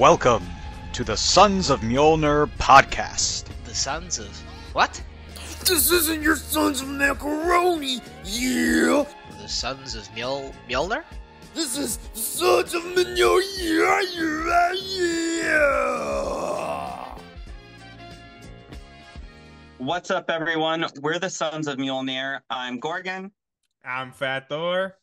Welcome to the Sons of Mjolnir podcast. The sons of what? This isn't your sons of macaroni, yeah. The sons of Mjol Mjolnir? This is the sons of Mignon, yeah, yeah, yeah. What's up, everyone? We're the Sons of Mjolnir. I'm Gorgon, I'm Fat Thor.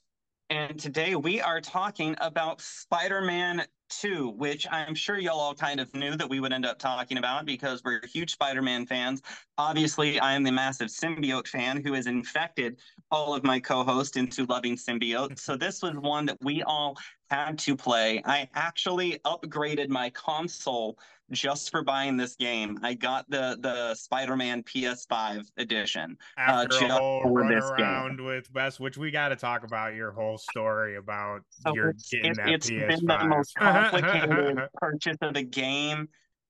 and today we are talking about Spider Man 2, which I'm sure y'all all kind of knew that we would end up talking about because we're huge Spider Man fans. Obviously, I am the massive symbiote fan who has infected all of my co hosts into loving symbiote. So, this was one that we all had to play. I actually upgraded my console just for buying this game. I got the the Spider-Man PS5 edition. Uh, After just a whole run this game. with Wes, which we got to talk about your whole story about So your it's, getting it's, that it's PS5. been the most complicated purchase of a game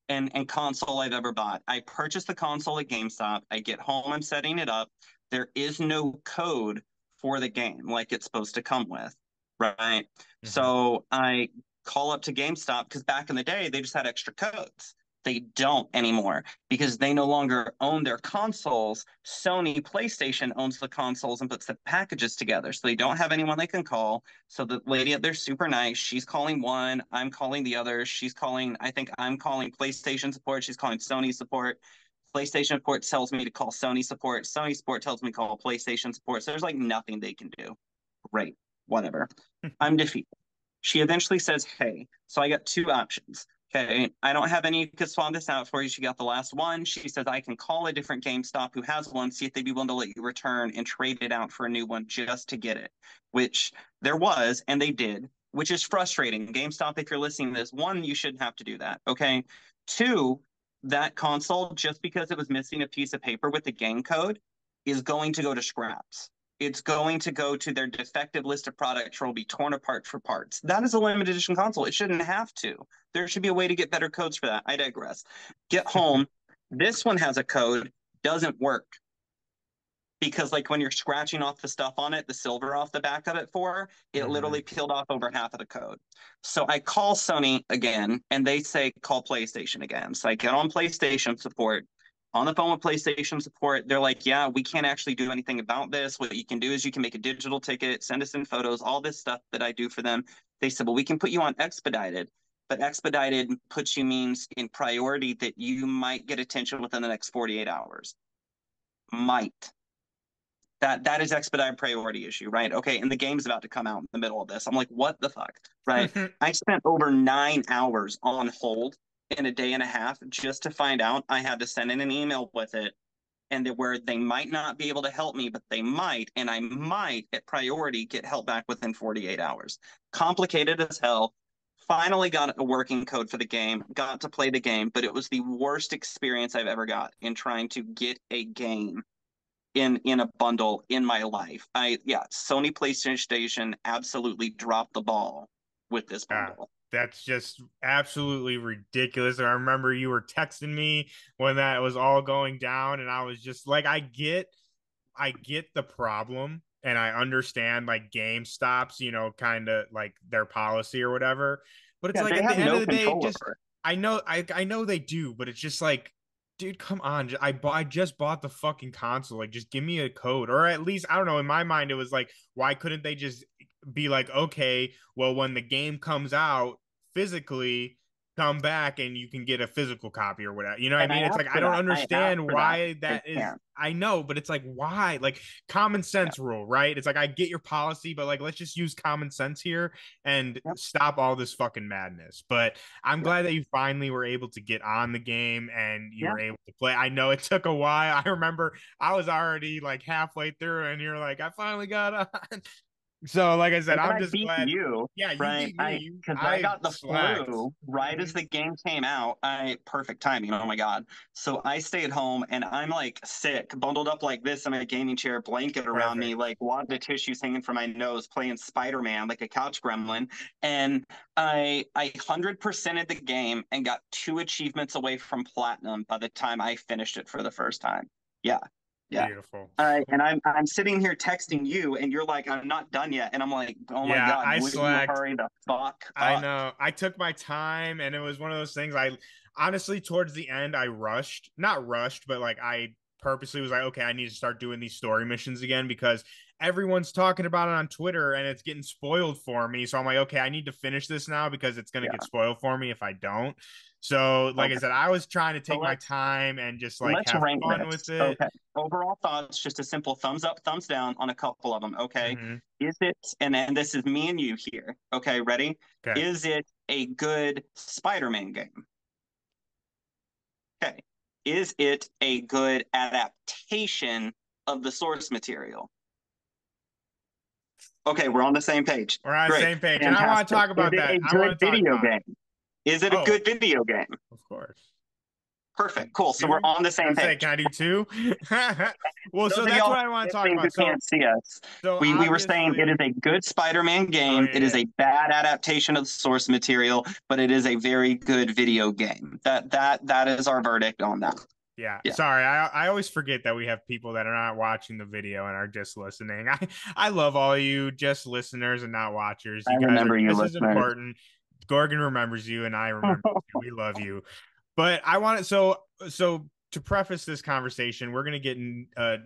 and, and console I've ever bought. I purchased the console at GameStop. I get home, I'm setting it up. There is no code for the game like it's supposed to come with, right? Mm-hmm. So I call up to GameStop because back in the day they just had extra codes. They don't anymore because they no longer own their consoles. Sony PlayStation owns the consoles and puts the packages together. So they don't have anyone they can call. So the lady up there's super nice. She's calling one, I'm calling the other. She's calling, I think I'm calling PlayStation support. She's calling Sony support. PlayStation support tells me to call Sony support. Sony support tells me to call PlayStation support. So there's like nothing they can do. Great, whatever. I'm defeated. She eventually says, Hey, so I got two options. Okay, I don't have any could swap this out for you. She got the last one. She says I can call a different GameStop who has one, see if they'd be willing to let you return and trade it out for a new one just to get it. Which there was, and they did, which is frustrating. GameStop, if you're listening to this, one, you shouldn't have to do that. Okay. Two, that console, just because it was missing a piece of paper with the game code, is going to go to scraps. It's going to go to their defective list of products or will be torn apart for parts. That is a limited edition console. It shouldn't have to. There should be a way to get better codes for that. I digress. Get home. this one has a code, doesn't work. Because like when you're scratching off the stuff on it, the silver off the back of it for, it Mhm. literally peeled off over half of the code. So I call Sony again and they say call PlayStation again. So I get on PlayStation support. On the phone with PlayStation support, they're like, yeah, we can't actually do anything about this. What you can do is you can make a digital ticket, send us in photos, all this stuff that I do for them. They said, well, we can put you on expedited, but expedited puts you means in priority that you might get attention within the next 48 hours. Might. That that is expedited priority issue, right? Okay, and the game's about to come out in the middle of this. I'm like, what the fuck? Right? I spent over nine hours on hold in a day and a half just to find out I had to send in an email with it and that where they might not be able to help me, but they might, and I might at priority get help back within 48 hours. Complicated as hell. Finally got a working code for the game, got to play the game, but it was the worst experience I've ever got in trying to get a game in in a bundle in my life. I yeah, Sony PlayStation absolutely dropped the ball with this Ah. bundle. That's just absolutely ridiculous. And I remember you were texting me when that was all going down, and I was just like, I get, I get the problem, and I understand like GameStop's, you know, kind of like their policy or whatever. But it's Yeah, like at the end no of the day, just. I know I I know they do, but it's just like, dude, come on. I bought I just bought the fucking console. Like, just give me a code, or at least I don't know. In my mind, it was like, why couldn't they just be like, okay, well, when the game comes out physically, come back and you can get a physical copy or whatever. You know what And I I mean? It's like I don't that. Understand for why that. that They I know, but it's like why? Like common sense rule, right? It's like I get your policy, but like let's just use common sense here and Yep. stop all this fucking madness. But I'm Yep. glad that you finally were able to get on the game and you Yeah. were able to play. I know it took a while. I remember I was already like halfway through, and you're like, I finally got on. So, like I said, I'm I just glad. you, Yeah, right? beat I me. because I, got the slacked. flu right as the game came out. I perfect timing. Oh my god! So I stayed at home and I'm like sick, bundled up like this in a gaming chair, blanket around me, Perfect. like wad of tissues hanging from my nose, playing Spider Man like a couch gremlin. And I I hundred percented the game and got two achievements away from platinum by the time I finished it for the first time. Yeah. Yeah. Beautiful. Uh, and I'm I'm sitting here texting you, and you're like, I'm not done yet, and I'm like, oh my Yeah, god, I slacked. hurry the fuck I know. I took my time and it was one of those things I honestly towards the end I rushed. Not rushed, but like I purposely was like, okay, I need to start doing these story missions again because everyone's talking about it on Twitter and it's getting spoiled for me. So I'm like, okay, I need to finish this now because it's gonna Yeah. get spoiled for me if I don't. So like I said, I was trying to So take my time and just like Let's have rank fun this. with it. Okay. Overall thoughts, just a simple thumbs up, thumbs down on a couple of them. Okay. Mhm. Is it, and then this is me and you here. Okay, ready? Okay. Is it a good Spider-Man game? Okay. Is it a good adaptation of the source material? Okay, we're on the same page. We're on the same page. And I want to talk about that. I a wanna good talk video about game. Is it a Oh. good video game? Of course. Perfect. Cool. So we're on the same say, page. can I do two? well, so Those that's what I want to talk about. So, can't see us. so We, we were saying it is a good Spider-Man game. Oh, it is yeah. a bad adaptation of the source material, but it is a very good video game. That that that is our verdict on that. Yeah, Yeah. sorry. I I always forget that we have people that are not watching the video and are just listening. I I love all you just listeners and not watchers. You I guys remember are, you, this listeners. is important. Gorgon remembers you and I remember you. We love you. But I want to so so to preface this conversation, we're gonna get in, uh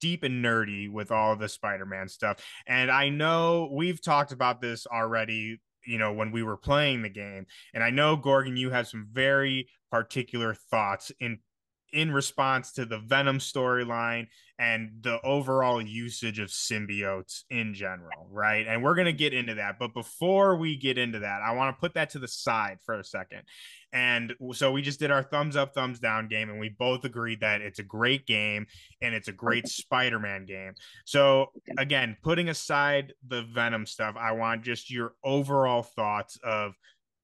deep and nerdy with all the Spider-Man stuff. And I know we've talked about this already, you know, when we were playing the game. And I know Gorgon, you have some very particular thoughts in in response to the Venom storyline and the overall usage of symbiotes in general, right? And we're going to get into that. But before we get into that, I want to put that to the side for a second. And so we just did our thumbs up, thumbs down game, and we both agreed that it's a great game and it's a great Spider Man game. So, again, putting aside the Venom stuff, I want just your overall thoughts of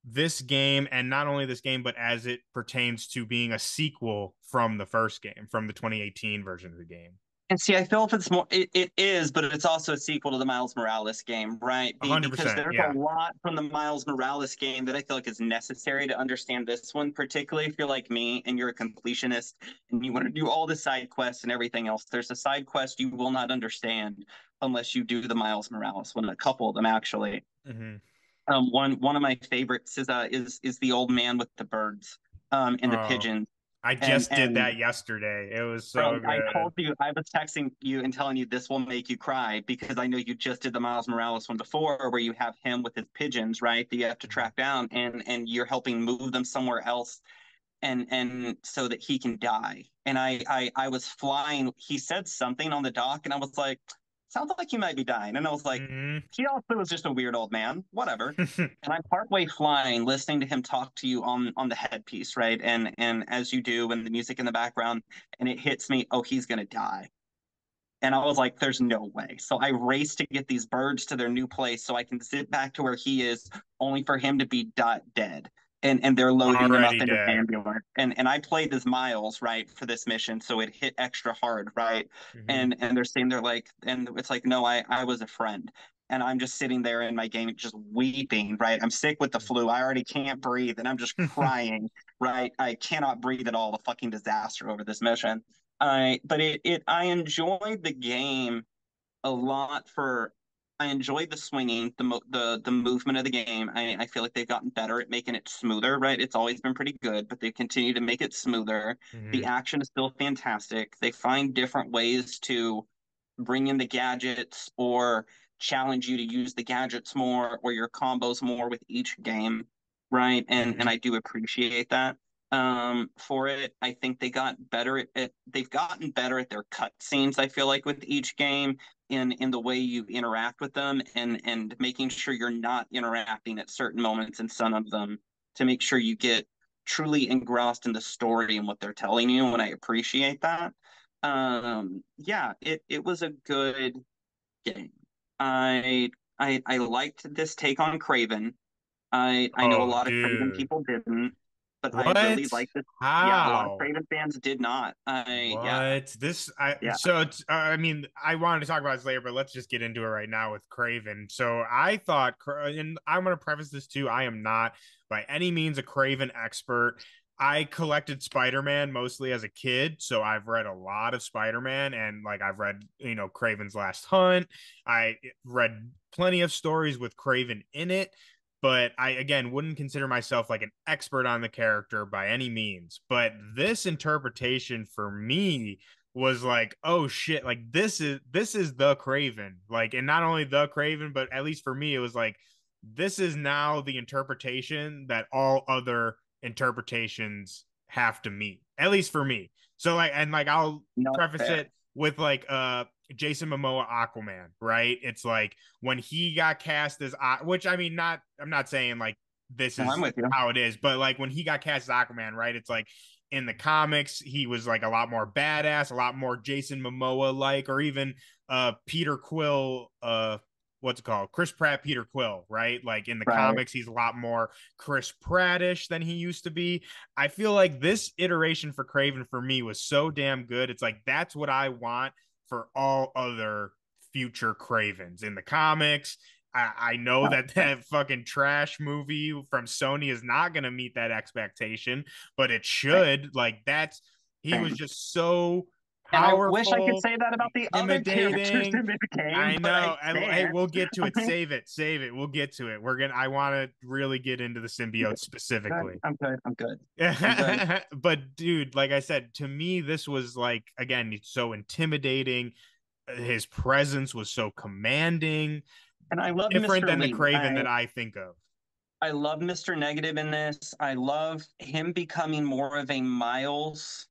this game and not only this game but as it pertains to being a sequel from the first game from the 2018 version of the game And see, I feel if it's more, it, it is, but it's also a sequel to the Miles Morales game, right? Be- 100%, because there's yeah. a lot from the Miles Morales game that I feel like is necessary to understand this one, particularly if you're like me and you're a completionist and you want to do all the side quests and everything else. There's a side quest you will not understand unless you do the Miles Morales one, a couple of them actually. mm-hmm. Um, one one of my favorites is uh is is the old man with the birds, um, and the Oh, pigeons. i just did and- that yesterday it was so good I told you, I was texting you and telling you this will make you cry because I know you just did the Miles Morales one before where you have him with his pigeons, right? That you have to Mm-hmm. track down and and you're helping move them somewhere else and and so that he can die. And I I I was flying, he said something on the dock and I was like, sounds like he might be dying. And I was like, Mhm. he also was just a weird old man, whatever and I'm partway flying, listening to him talk to you on on the headpiece, right? And and as you do, and the music in the background, and it hits me, oh, he's gonna die. And I was like, there's no way. So I raced to get these birds to their new place so I can sit back to where he is, only for him to be dot dead. And and they're loading him up Already into dead. the ambulance. And and I played as Miles, right, for this mission, so it hit extra hard, right? Mhm. and and they're saying they're like and it's like no i i was a friend and i'm just sitting there in my game just weeping right i'm sick with the flu i already can't breathe and i'm just crying right i cannot breathe at all the fucking disaster over this mission i but it it i enjoyed the game a lot for I enjoyed the swinging, the mo- the the movement of the game. I, I feel like they've gotten better at making it smoother, right? It's always been pretty good, but they continue to make it smoother. Mhm. The action is still fantastic. They find different ways to bring in the gadgets or challenge you to use the gadgets more or your combos more with each game, right? And and I do appreciate that. Um, for it, I think they got better at, at they've gotten better at their cutscenes. I feel like with each game in in the way you interact with them and and making sure you're not interacting at certain moments in some of them to make sure you get truly engrossed in the story and what they're telling you and I appreciate that. Um yeah, it it was a good game. I I I liked this take on Kraven. I I know Oh, a lot of Kraven people didn't, but I really like this. How? Yeah, a lot of Kraven fans did not. I what yeah. this i Yeah. so it's, uh, i mean i wanted to talk about this later but let's just get into it right now with Kraven so i thought and i'm going to preface this too i am not by any means a Kraven expert I collected Spider-Man mostly as a kid, so I've read a lot of Spider-Man and like I've read, you know, Kraven's Last Hunt. I read plenty of stories with Kraven in it, but I again wouldn't consider myself like an expert on the character by any means. But this interpretation for me was like, oh shit, like this is this is the Kraven. Like and not only the Kraven, but at least for me it was like this is now the interpretation that all other interpretations have to meet, at least for me. So like, and like, I'll Not preface fair. it with like, uh, Jason Momoa Aquaman, right? It's like when he got cast as, which I mean, not, I'm not saying like this is how it is, but like when he got cast as Aquaman, right? It's like in the comics, he was like a lot more badass, a lot more Jason Momoa like, or even uh Peter Quill, uh what's it called? Chris Pratt, Peter Quill, right? Like in the right. comics, he's a lot more Chris Prattish than he used to be. I feel like this iteration for Kraven for me was so damn good. It's like that's what I want for all other future Kravens in the comics. I, I know that that fucking trash movie from Sony is not going to meet that expectation, but it should. Like that's he was just so and I wish I could say that about the other characters in the game. I know. I, hey, we'll get to it. Save it. Save it. We'll get to it. We're gonna. I want to really get into the symbiote specifically. I'm good. I'm good. I'm good. but dude, like I said, to me, this was like again so intimidating. His presence was so commanding, and I love different Mr. than Lee. the Kraven I, that I think of. I love Mr. Negative in this. I love him becoming more of a Miles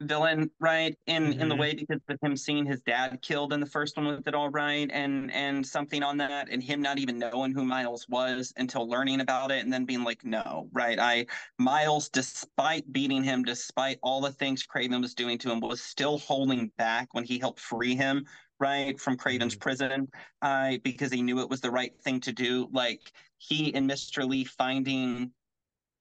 villain, right? In mm-hmm. in the mm-hmm. way because of him seeing his dad killed in the first one with it all right, and and something on that, and him not even knowing who Miles was until learning about it, and then being like, no, right? I Miles, despite beating him, despite all the things Kraven was doing to him, was still holding back when he helped free him right from Kraven's mm-hmm. prison uh, because he knew it was the right thing to do like he and Mr. Li finding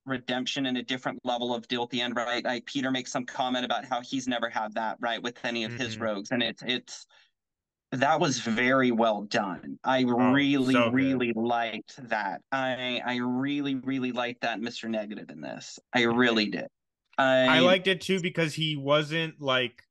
redemption and a different level of deal at the end, right? Like Peter makes some comment about how he's never had that, right, with any of mm-hmm. his rogues. And it's it's that was very well done. I oh, really, so really liked that. I I really, really liked that Mr. Negative in this. I mm-hmm. really did. I, I liked it too because he wasn't like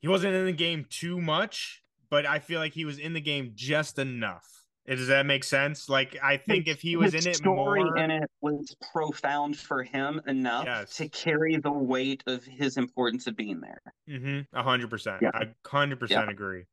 he wasn't in the game too much, but I feel like he was in the game just enough. Does that make sense? Like, I think if he was in it story more, in it was profound for him enough yes. to carry the weight of his importance of being there. Mm-hmm. A hundred percent. I hundred percent agree.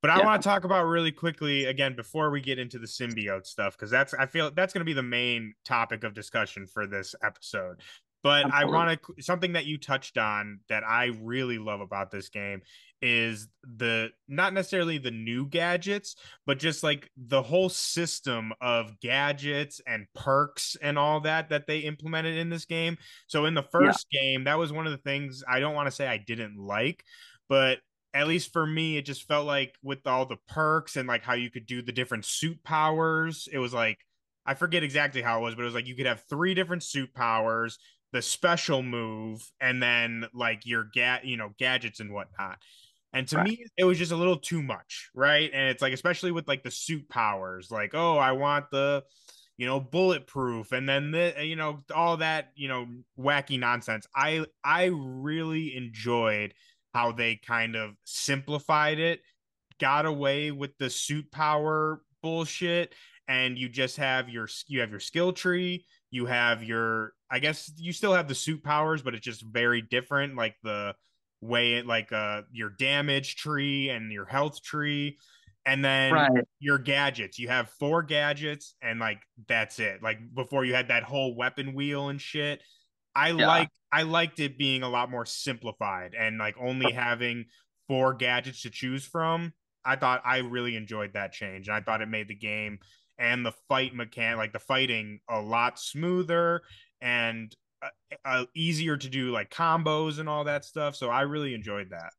But I yeah. want to talk about really quickly again before we get into the symbiote stuff because that's I feel that's going to be the main topic of discussion for this episode. But Absolutely. I want to something that you touched on that I really love about this game is the not necessarily the new gadgets, but just like the whole system of gadgets and perks and all that that they implemented in this game. So in the first yeah. game, that was one of the things I don't want to say I didn't like, but at least for me, it just felt like with all the perks and like how you could do the different suit powers, it was like I forget exactly how it was, but it was like you could have three different suit powers the special move and then like your ga- you know gadgets and whatnot. And to right. me it was just a little too much right? And it's like especially with like the suit powers like oh i want the you know bulletproof and then the you know all that you know wacky nonsense. I i really enjoyed how they kind of simplified it got away with the suit power bullshit and you just have your you have your skill tree you have your i guess you still have the suit powers but it's just very different like the way it like uh your damage tree and your health tree and then right. your gadgets. You have four gadgets and like that's it. Like before you had that whole weapon wheel and shit. I yeah. like i liked it being a lot more simplified and like only having four gadgets to choose from. I thought i really enjoyed that change and i thought it made the game and the fight mechanic, like the fighting, a lot smoother and uh, uh, easier to do like combos and all that stuff. So I really enjoyed that.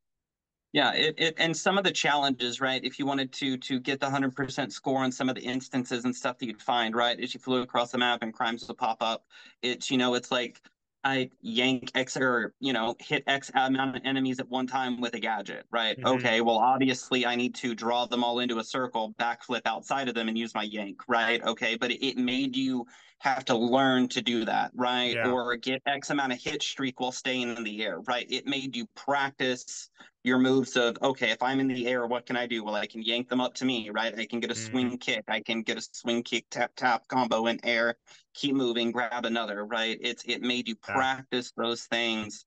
Yeah, it, it and some of the challenges, right? If you wanted to to get the hundred percent score on some of the instances and stuff that you'd find, right, as you flew across the map and crimes would pop up, it's you know, it's like I yank X or, you know, hit X amount of enemies at one time with a gadget, right? Mhm. Okay, well, obviously I need to draw them all into a circle, backflip outside of them and use my yank, right? Okay, but it made you have to learn to do that, right? Yeah. Or get X amount of hit streak while staying in the air, right? It made you practice your moves of, okay, if I'm in the air, what can I do? Well, I can yank them up to me, right? I can get a Mhm. swing kick, I can get a swing kick, tap, tap combo in air keep moving, grab another, right? It's it made you Yeah. practice those things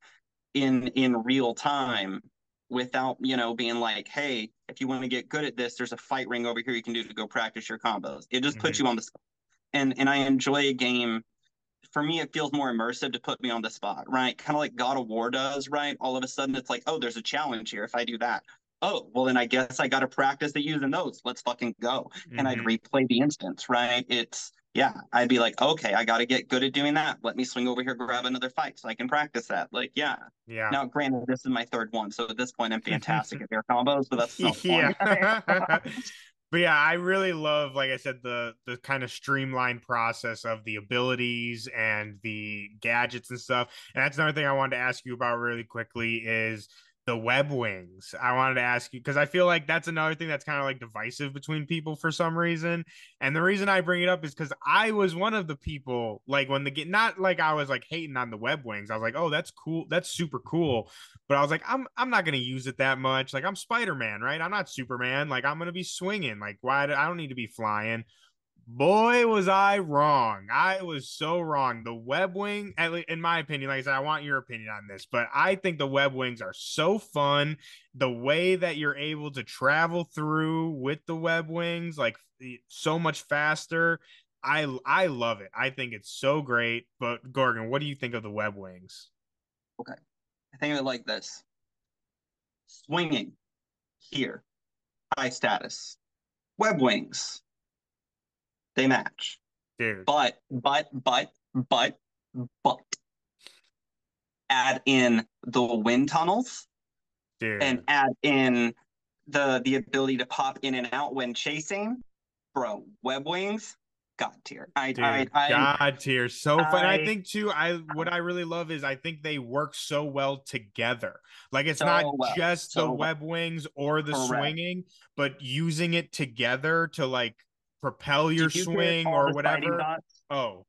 in in real time without, you know, being like, hey, if you want to get good at this, there's a fight ring over here you can do to go practice your combos. It just puts you on the spot. And and I enjoy a game. For me, it feels more immersive to put me on the spot, right? Kind of like God of War does, right? All of a sudden it's like, oh, there's a challenge here if I do that. Oh, well then I guess I gotta practice at using those. Let's fucking go and I'd Mhm. replay the instance, right? It's yeah, I'd be like, okay, I got to get good at doing that. Let me swing over here, grab another fight so I can practice that. Like, yeah. yeah. Now, granted, this is my third one, so at this point, I'm fantastic at air combos, but that's not yeah. but yeah, I really love, like I said, the the kind of streamlined process of the abilities and the gadgets and stuff. And that's another thing I wanted to ask you about really quickly is the web wings. I wanted to ask you because I feel like that's another thing that's kind of like divisive between people for some reason. And the reason I bring it up is because I was one of the people like when the get not like I was like hating on the web wings. I was like, oh, that's cool, that's super cool. But I was like, I'm I'm not gonna use it that much. Like I'm Spider Man, right? I'm not Superman. Like I'm gonna be swinging. Like why? Do, I don't need to be flying. Boy, was I wrong. I was so wrong. The web wing, at least in my opinion, like I said, I want your opinion on this, but I think the web wings are so fun. The way that you're able to travel through with the web wings, like so much faster. I I love it. I think it's so great. But Gorgon, what do you think of the web wings? Okay. I think of it like this swinging here, high status, web wings, they match. Dude. But, but, but, but, but, add in the wind tunnels Dude. and add in the the ability to pop in and out when chasing, bro. Web wings, god tier. I Dude, I, I God tier, so fun. I, I- think too. I what I really love is I think they work so well together. Like it's So not well, just so the well. web wings or the Correct. swinging, but using it together to like propel your you swing or whatever. Oh,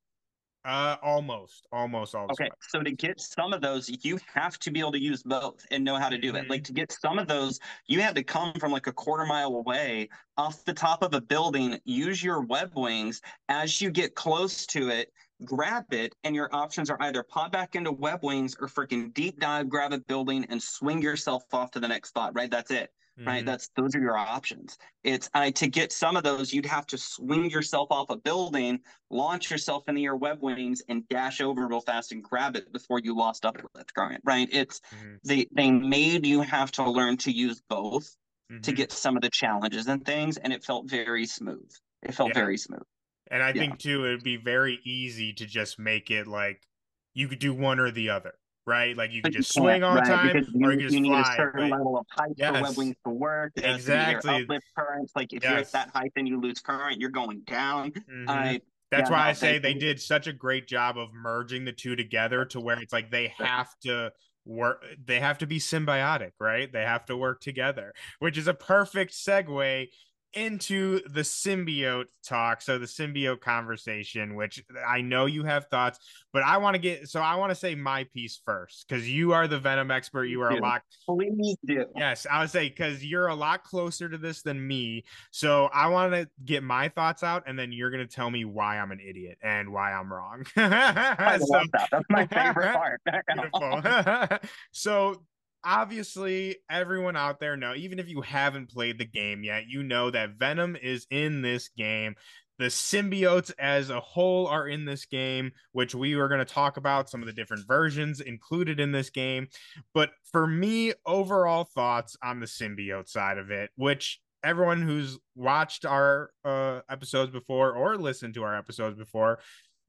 uh, almost, almost all. Okay, so to get some of those, you have to be able to use both and know how to do Mhm. it. Like to get some of those, you had to come from like a quarter mile away off the top of a building, use your web wings. As you get close to it, grab it, and your options are either pop back into web wings or freaking deep dive, grab a building, and swing yourself off to the next spot. Right, that's it. Right? Mhm. That's those are your options. It's I to get some of those, you'd have to swing yourself off a building, launch yourself in the air web wings, and dash over real fast and grab it before you lost uplift current. Right? It's Mhm. they they made you have to learn to use both to Mhm. get some of the challenges and things, and it felt very smooth. It felt Yeah. very smooth. And I Yeah. think too, it'd be very easy to just make it like you could do one or the other, right? Like you can just you swing all the right? time, Because or you, you just need fly. a certain right? level of height for Yes. web wings to work. It has your Exactly. uplift currents. Like if you're at that height, then you lose current. You're going down. Mhm. I That's Yeah, why no, I say they- they did such a great job of merging the two together to where it's like they have to work they have to be symbiotic, right? They have to work together, which is a perfect segue into the symbiote talk. So the symbiote conversation, which I know you have thoughts, but I want to get so I want to say my piece first because you are the Venom expert. You are a lot please do. Yes, I would say because you're a lot closer to this than me. So I want to get my thoughts out, and then you're going to tell me why I'm an idiot and why I'm wrong. I So- love that. That's my favorite part. Beautiful. so obviously everyone out there know even if you haven't played the game yet you know that venom is in this game. The symbiotes as a whole are in this game which we are going to talk about some of the different versions included in this game. But for me overall thoughts on the symbiote side of it which everyone who's watched our uh, episodes before or listened to our episodes before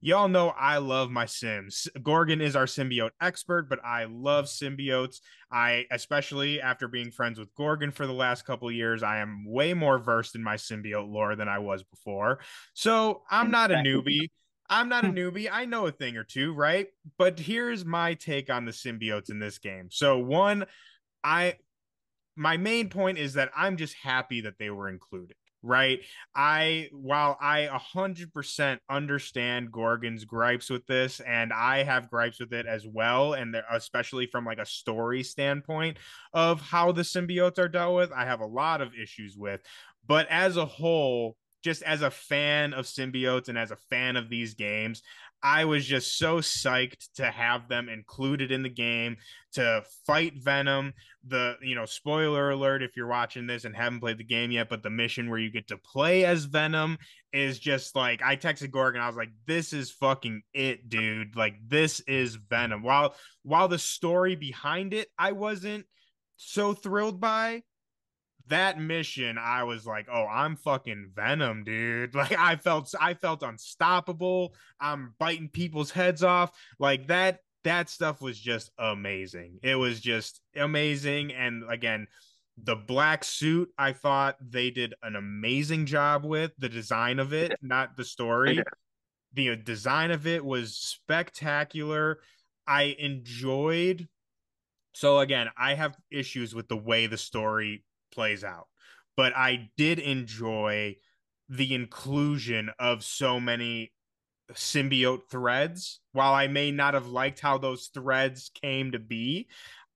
Y'all know I love my Sims. Gorgon is our symbiote expert, but I love symbiotes. I, especially after being friends with Gorgon for the last couple years, I am way more versed in my symbiote lore than I was before. So I'm not a newbie. I'm not a newbie. I know a thing or two, right? But here's my take on the symbiotes in this game. So one, I my main point is that I'm just happy that they were included right? I while I 100% understand Gorgon's gripes with this and I have gripes with it as well and especially from like a story standpoint of how the symbiotes are dealt with, I have a lot of issues with. But as a whole, just as a fan of symbiotes and as a fan of these games, I was just so psyched to have them included in the game to fight Venom. The, you know, spoiler alert if you're watching this and haven't played the game yet, but the mission where you get to play as Venom is just like I texted Gorgon, I was like, this is fucking it, dude. Like this is Venom. While while the story behind it I wasn't so thrilled by, that mission i was like oh i'm fucking venom dude. Like i felt i felt unstoppable. I'm biting people's heads off. Like that that stuff was just amazing. It was just amazing. And again the black suit i thought they did an amazing job with the design of it not the story. The uh, design of it was spectacular. I enjoyed so again i have issues with the way the story plays out. But I did enjoy the inclusion of so many symbiote threads. While I may not have liked how those threads came to be,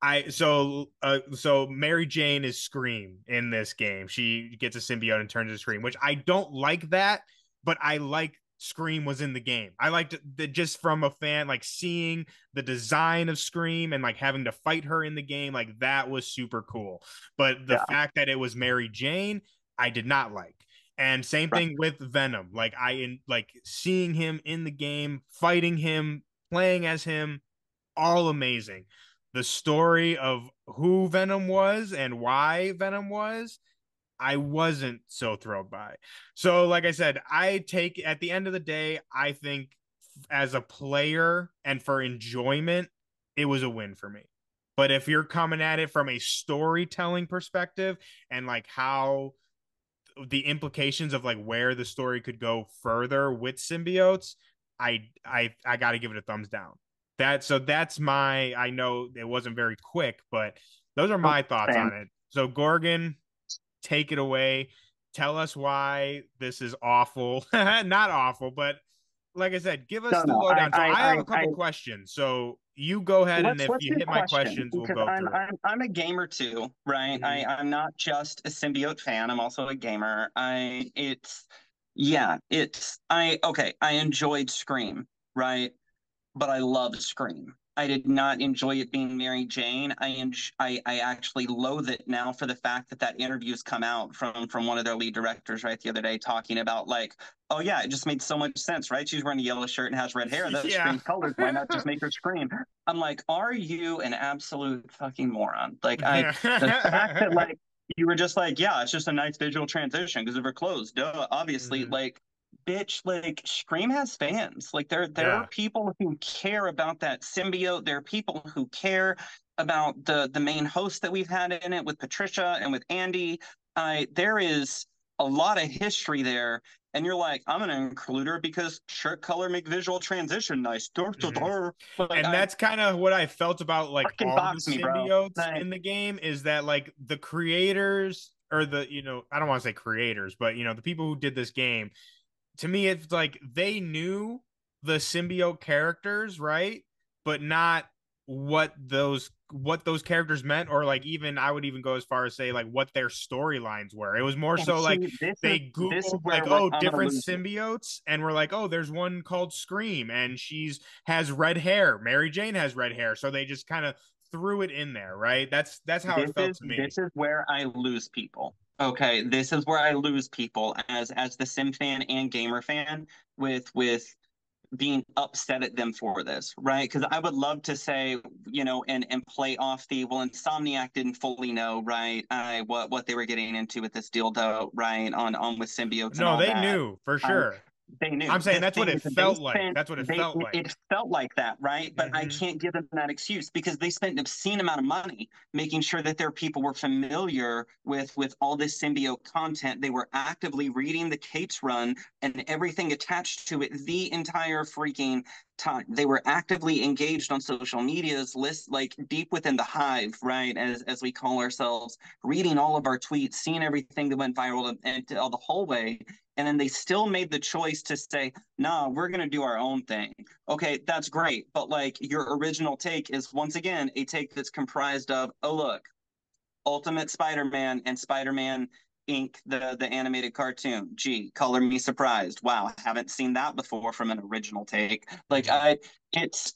I so uh, so Mary Jane is Scream in this game. She gets a symbiote and turns to Scream, which I don't like that, but I like Scream was in the game. I liked the just from a fan, like seeing the design of Scream and like having to fight her in the game, like that was super cool. But the yeah. fact that it was Mary Jane, I did not like. And same thing with Venom. Like I in like seeing him in the game, fighting him, playing as him, all amazing. The story of who Venom was and why Venom was I wasn't so thrilled by. So, like I said, I take at the end of the day, I think as a player and for enjoyment, it was a win for me. But if you're coming at it from a storytelling perspective and like how the implications of like where the story could go further with symbiotes, I I I got to give it a thumbs down. That so that's my I know it wasn't very quick, but those are oh, my thoughts on it. So Gorgon, take it away. Tell us why this is awful. Not awful, but like I said, give us no, the no, lowdown. I, so I, I have a couple I, questions. So you go ahead, and if you hit my questions, we'll go I'm, through. I'm, I'm, a gamer too, right? Mm-hmm. I, I'm not just a symbiote fan. I'm also a gamer. I it's yeah, it's I okay. I enjoyed Scream, right? But I love Scream. I did not enjoy it being Mary Jane. I, en- I I actually loathe it now for the fact that that interview's come out from from one of their lead directors right the other day talking about like, oh yeah, it just made so much sense, right? She's wearing a yellow shirt and has red hair. That's yeah. scream colors. Why not just make her scream? I'm like, are you an absolute fucking moron? Like I the fact that like you were just like, yeah, it's just a nice visual transition because of her clothes. Duh. Obviously, mm-hmm. like bitch, like Scream has fans. Like there there yeah. are people who care about that symbiote. There are people who care about the the main host that we've had in it with Patricia and with Andy. Uh, there is a lot of history there. And you're like, I'm gonna include her because shirt color make visual transition nice. Mm-hmm. Like, and I, that's kind of what I felt about like all the symbiotes me, in the game is that like the creators or the you know I don't want to say creators, but you know the people who did this game to me it's like they knew the symbiote characters right? But not what those what those characters meant or like even i would even go as far as say like what their storylines were. It was more and so see, like they googled like oh different symbiotes and we're like oh there's one called scream and she's has red hair. Mary jane has red hair. So they just kind of threw it in there right? That's that's how this it felt is, to me. this is where i lose people Okay, this is where I lose people as as the sim fan and gamer fan with with being upset at them for this, right? Because I would love to say, you know, and and play off the well, Insomniac didn't fully know, right? I what what they were getting into with this deal, though, right? On on with symbiotes. No, they that. knew for um, sure. They knew. I'm saying The that's what it felt like. That's what it felt like. It felt like that, right? But I Mhm. can't give them that excuse because they spent an obscene amount of money making sure that their people were familiar with with all this symbiote content. They were actively reading the Cates' run and everything attached to it the entire freaking time. They were actively engaged on social medias, list like deep within the hive, right? As as we call ourselves, reading all of our tweets, seeing everything that went viral and, and the whole way. And then they still made the choice to say, no, we're going to do our own thing. Okay, that's great. But like your original take is once again a take that's comprised of, oh, look, Ultimate Spider Man and Spider Man Inc., the, the animated cartoon. Gee, color me surprised. Wow, I haven't seen that before from an original take. Like, I, it's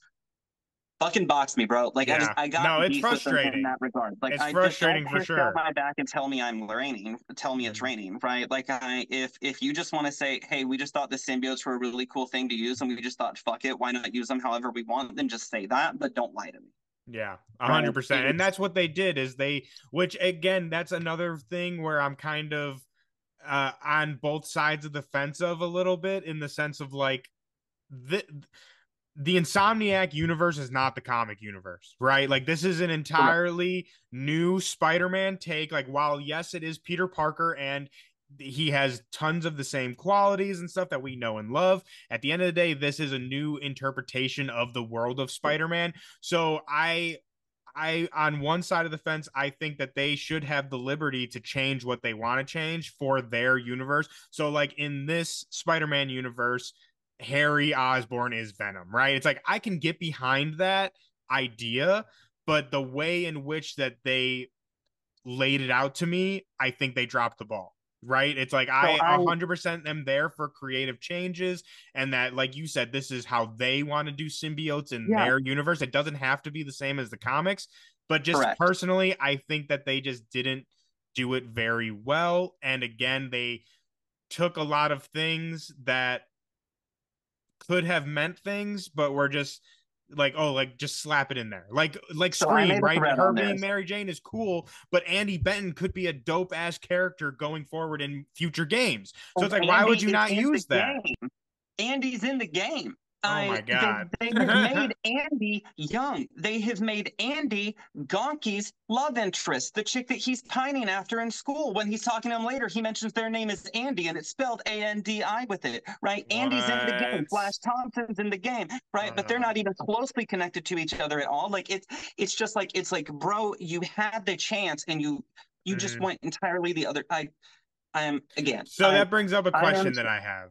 fucking box me, bro. Like, I just, I got No, it's beef with them frustrating. in that regard. Like, It's I frustrating just for don't sure. Down my back and tell me I'm raining. Tell me it's Mhm. raining, right? Like, I if if you just want to say, hey, we just thought the symbiotes were a really cool thing to use, and we just thought, fuck it, why not use them however we want? Then just say that, but don't lie to me. Yeah, a hundred percent. And that's what they did is they, which again, that's another thing where I'm kind of uh on both sides of the fence of a little bit in the sense of like the the Insomniac universe is not the comic universe, right? Like this is an entirely new Spider-Man take. Like while yes, it is Peter Parker and he has tons of the same qualities and stuff that we know and love. At the end of the day, this is a new interpretation of the world of Spider-Man. So I I on one side of the fence, I think that they should have the liberty to change what they want to change for their universe. So like in this Spider-Man universe, Harry Osborn is Venom, right? It's like I can get behind that idea, but the way in which that they laid it out to me, I think they dropped the ball. Right? It's like I I- 100% am there for creative changes and that like you said this is how they want to do symbiotes in Yeah. their universe. It doesn't have to be the same as the comics, but just Correct. personally, I think that they just didn't do it very well and again they took a lot of things that could have meant things, but were just like, oh, like just slap it in there. Like like So Scream, right? Her being. Mary Jane is cool, but Andi Benton could be a dope ass character going forward in future games. So it's like, why would you not is in the use that? game. Andy's in the game. Oh my God. They, they have made Andy young. They have made Andy Ganke's love interest, the chick that he's pining after in school. When he's talking to him later, he mentions their name is Andy and it's spelled A N D I with it, right? Andy's in the game. Flash Thompson's in the game, right? But they're Uh. not even closely connected to each other at all. Like it's it's just like it's like, bro, you had the chance and you you just Mhm. went entirely the other. I I am again. So I- that brings up a question am- that I have.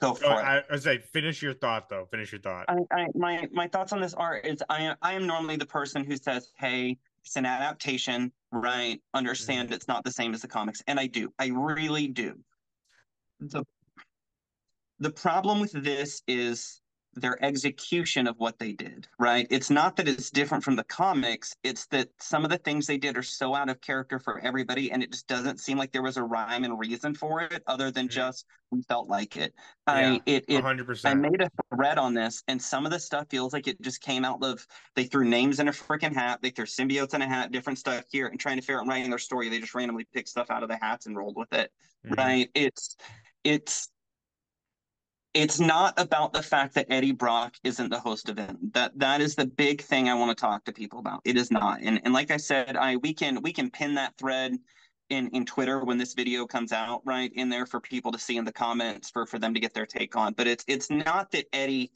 Go for Oh, it. I, I say, finish your thought though. Finish your thought. I, I my my thoughts on this are is I am I am normally the person who says, "Hey, it's an adaptation, right? Understand mm-hmm. it's not the same as the comics," and I do. I really do. the The problem with this is their execution of what they did, right? It's not that it's different from the comics, it's that some of the things they did are so out of character for everybody, and it just doesn't seem like there was a rhyme and reason for it other than Mhm. just we felt like it. Yeah, I it it hundred I made a thread on this, and some of the stuff feels like it just came out of they threw names in a freaking hat, they threw symbiotes in a hat, different stuff here, and trying to figure out writing their story, they just randomly picked stuff out of the hats and rolled with it. Mhm. Right? It's it's it's not about the fact that Eddie Brock isn't the host of it. That that is the big thing I want to talk to people about. It is not. And and like I said, I we can we can pin that thread in in Twitter when this video comes out, right? In there for people to see in the comments for for them to get their take on. But it's it's not that Eddie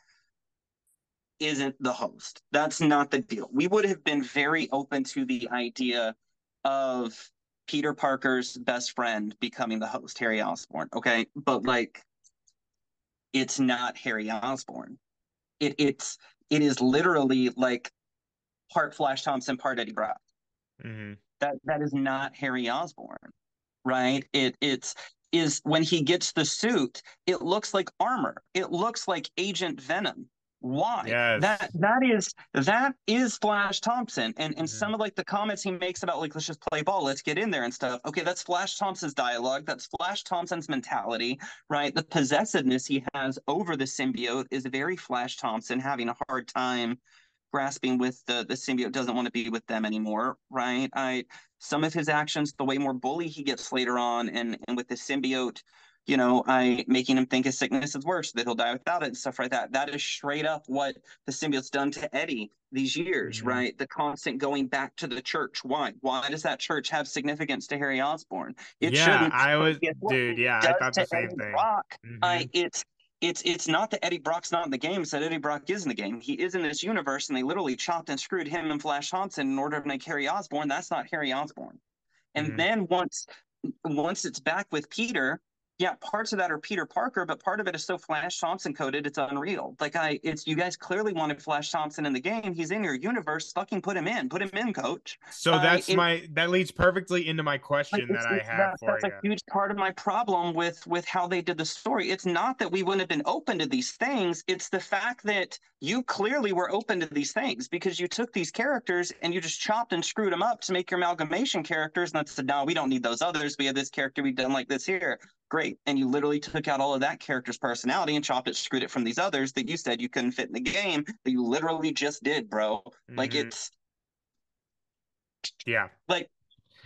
isn't the host. That's not the deal. We would have been very open to the idea of Peter Parker's best friend becoming the host, Harry Osborn. Okay. But like it's not Harry Osborn. It it's it is literally like part Flash Thompson, part Eddie Brock. Mhm. That that is not Harry Osborn, right? It it's is when he gets the suit, it looks like armor. It looks like Agent Venom. Why? Yes. That that is that is Flash Thompson. And and Mhm. some of like the comments he makes about like let's just play ball, let's get in there and stuff. Okay, that's Flash Thompson's dialogue. That's Flash Thompson's mentality, right? The possessiveness he has over the symbiote is very Flash Thompson having a hard time grasping with the the symbiote doesn't want to be with them anymore, right? I some of his actions, the way more bully he gets later on, and and with the symbiote you know, I making him think his sickness is worse, that he'll die without it and stuff like that. That is straight up what the symbiote's done to Eddie these years, Mhm. right? The constant going back to the church. Why? Why does that church have significance to Harry Osborn? It yeah, shouldn't. I was, dude. Yeah, I thought the same Eddie thing. Brock, I Mhm. it's it's it's not that Eddie Brock's not in the game, it's that Eddie Brock is in the game. He is in this universe, and they literally chopped and screwed him and Flash Thompson in order to make Harry Osborn. That's not Harry Osborn. And Mhm. then once once it's back with Peter, yeah, parts of that are Peter Parker, but part of it is so Flash Thompson coded, it's unreal. Like I, it's you guys clearly wanted Flash Thompson in the game. He's in your universe. Fucking put him in. Put him in, coach. So uh, that's it- my that leads perfectly into my question it's- that I have that's, for that's you. That's a huge part of my problem with with how they did the story. It's not that we wouldn't have been open to these things. It's the fact that you clearly were open to these things because you took these characters and you just chopped and screwed them up to make your amalgamation characters. And that's said, no, we don't need those others. We have this character we've done like this here. Great. And you literally took out all of that character's personality and chopped it, screwed it from these others that you said you couldn't fit in the game that you literally just did, bro. Like Mhm. it's yeah. like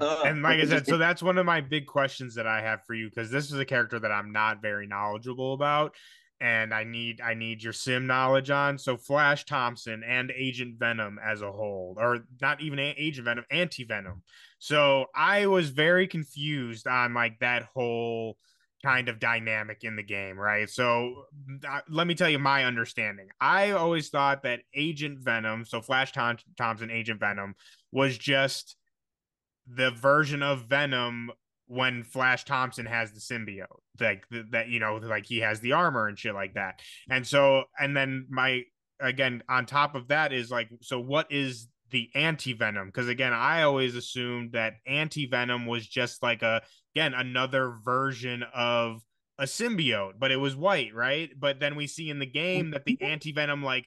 ugh, and like I said, so that's one of my big questions that I have for you because this is a character that I'm not very knowledgeable about, and I need I need your sim knowledge on. So Flash Thompson and Agent Venom as a whole, or not even Agent Venom, Anti Venom. So I was very confused on like that whole kind of dynamic in the game, right? So uh, let me tell you my understanding. I always thought that Agent Venom, so Flash Thom- Thompson, Agent Venom, was just the version of Venom when Flash Thompson has the symbiote, like th- that, you know, like he has the armor and shit like that. And so, and then my again on top of that is like, so what is the anti venom? Because again, I always assumed that anti venom was just like a again another version of a symbiote, but it was white, right? But then we see in the game that the anti venom like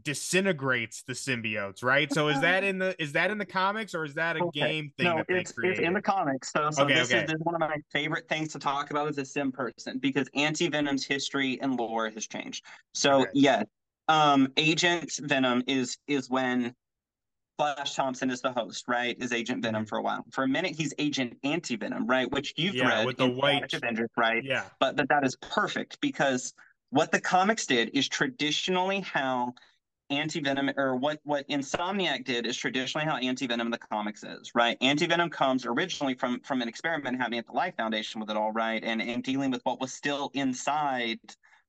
disintegrates the symbiotes, right? So is that in the is that in the comics or is that a Okay. game thing no, that they it's, it's in the comics. So, so Okay, this, okay. Is, this is one of my favorite things to talk about as a sim person because Anti Venom's history and lore has changed. So yeah, um, Agent Venom is is when Flash Thompson is the host, right? Is Agent Venom Mhm. for a while. For a minute, he's Agent Anti Venom, right? Which you've Yeah, read with the white- Avengers, right? yeah. but but that is perfect because what the comics did is traditionally how anti-venom or what what insomniac did is traditionally how anti-venom in the comics is right anti-venom comes originally from from an experiment happening at the life foundation with it all right and and dealing with what was still inside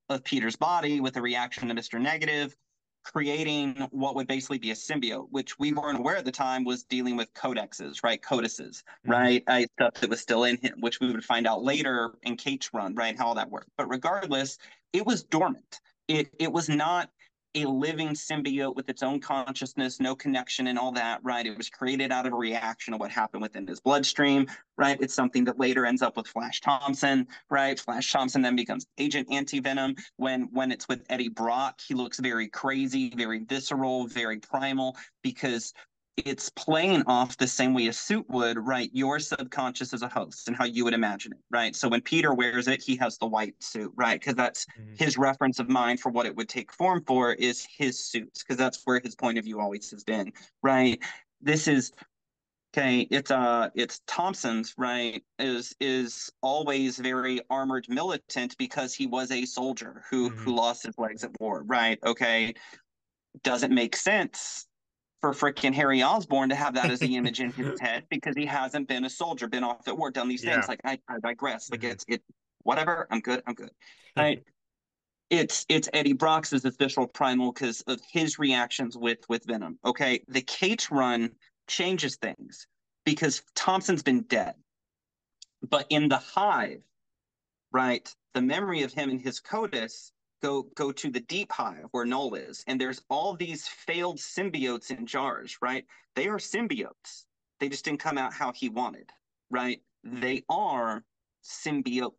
of peter's body with the reaction to mr negative creating what would basically be a symbiote which we weren't aware at the time was dealing with codexes right codices Mhm. right? Uh, stuff that was still in him, which we would find out later in Cates' run, right? How all that worked. But regardless, it was dormant. It it was not a living symbiote with its own consciousness, no connection and all that, right? It was created out of a reaction of what happened within his bloodstream, right? It's something that later ends up with Flash Thompson, right? Flash Thompson then becomes Agent Anti-Venom. When when it's with Eddie Brock, he looks very crazy, very visceral, very primal, because it's playing off the same way a suit would, right? Your subconscious as a host and how you would imagine it, right? So when Peter wears it, he has the white suit, right? Because that's Mhm. his reference of mind for what it would take form for is his suits, because that's where his point of view always has been, right? This is okay. It's uh, it's Thompson's right is is always very armored militant because he was a soldier who who Mhm. lost his legs at war, right? Okay, doesn't make sense for freaking Harry Osborn to have that as the image in his head because he hasn't been a soldier, been off at war, done these things. Like I, I digress. Like Mhm. it's it whatever. I'm good. I'm good. Right. It's it's Eddie Brock's official primal because of his reactions with with Venom. Okay. The Cates run changes things because Thompson's been dead. But in the hive, right, the memory of him and his codices go go to the deep hive where Knull is, and there's all these failed symbiotes in jars, right? They are symbiotes. They just didn't come out how he wanted, right? They are symbiotes.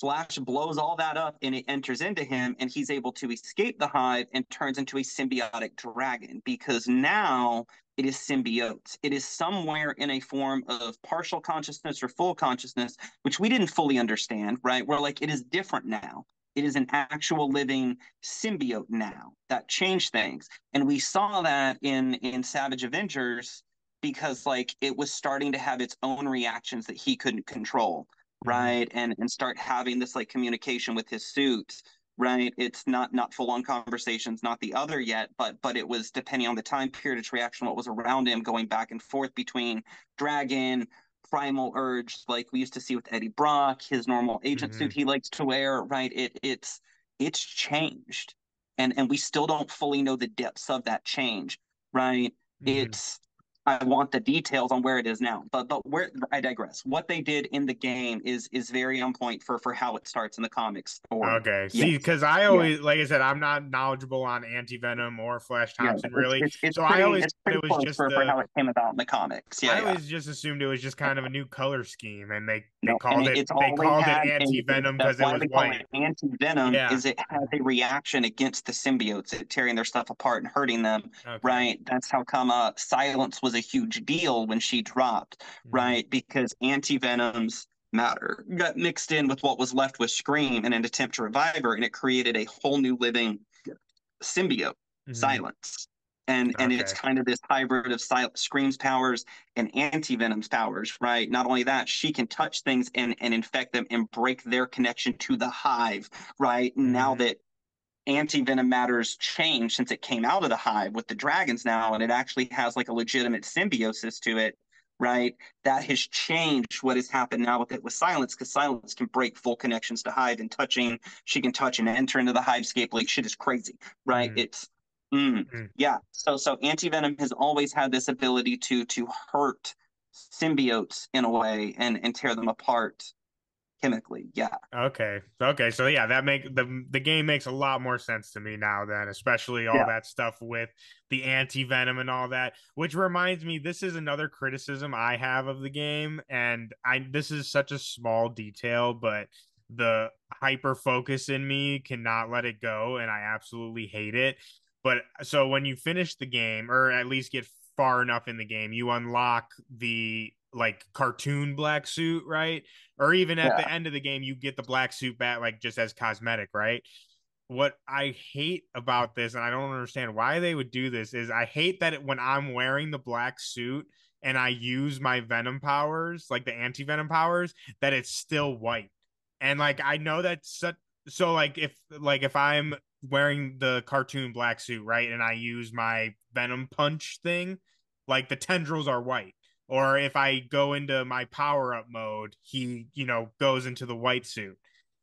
Flash blows all that up and it enters into him, and he's able to escape the hive and turns into a symbiotic dragon because now it is symbiotes. It is somewhere in a form of partial consciousness or full consciousness, which we didn't fully understand, right? We're like, it is different now. It is an actual living symbiote now that changed things. And we saw that in in Savage Avengers because like it was starting to have its own reactions that he couldn't control mm-hmm. right? And and start having this like communication with his suit, right? It's not not full on conversations, not the other yet, but but it was depending on the time period, its reaction, what was around him, going back and forth between Dragon, Primal Urge, like we used to see with Eddie Brock, his normal agent Mhm. suit he likes to wear, right? It it's it's changed, and and we still don't fully know the depths of that change, right? Mhm. It's I want the details on where it is now, but but where I digress. What they did in the game is is very on point for for how it starts in the comics. Okay. See, because I always, like I said, I'm not knowledgeable on Anti Venom or Flash yeah, Thompson, it's- really. it's, it's so I always pretty it was just for, for how it came about in the comics. Yeah, I yeah. always just assumed it was just kind of a new color scheme, and they they No, called it they called it Anti Venom because it was white. anti-venom Yeah. is it has a reaction against the symbiotes, tearing their stuff apart and hurting them, Okay. right? That's how come uh, Silence was a huge deal when she dropped, Mhm. right? Because anti-venoms matter got mixed in with what was left with Scream in an attempt to revive her, and it created a whole new living symbiote, Mhm. Silence. And and it's kind of this hybrid of Sil- Scream's powers and anti-venom's powers, right? Not only that, she can touch things and, and infect them and break their connection to the hive, right? Now Mhm. that anti-venom matters changed since it came out of the hive with the dragons now, and it actually has like a legitimate symbiosis to it, right? That has changed what has happened now with it with silence, because silence can break full connections to hive and touching, she can touch and enter into the hivescape like shit is crazy, right? Mhm. It's mm, Mm. yeah. So so anti-venom has always had this ability to to hurt symbiotes in a way and and tear them apart chemically. Yeah. Okay. Okay. So yeah, that make the the game makes a lot more sense to me now then, especially all Yeah. that stuff with the anti-venom and all that, which reminds me this is another criticism I have of the game and I this is such a small detail, but the hyper focus in me cannot let it go and I absolutely hate it. But so when you finish the game or at least get far enough in the game, you unlock the like cartoon black suit, right? Or even at the end of the game, you get the black suit back, like just as cosmetic, right? What I hate about this, and I don't understand why they would do this, is I hate that it, when I'm wearing the black suit and I use my venom powers, like the anti venom powers, that it's still white. And like I know that's such so like if like if I'm wearing the cartoon black suit, right, and I use my venom punch thing, like the tendrils are white. Or if I go into my power up mode, he, you know, goes into the white suit.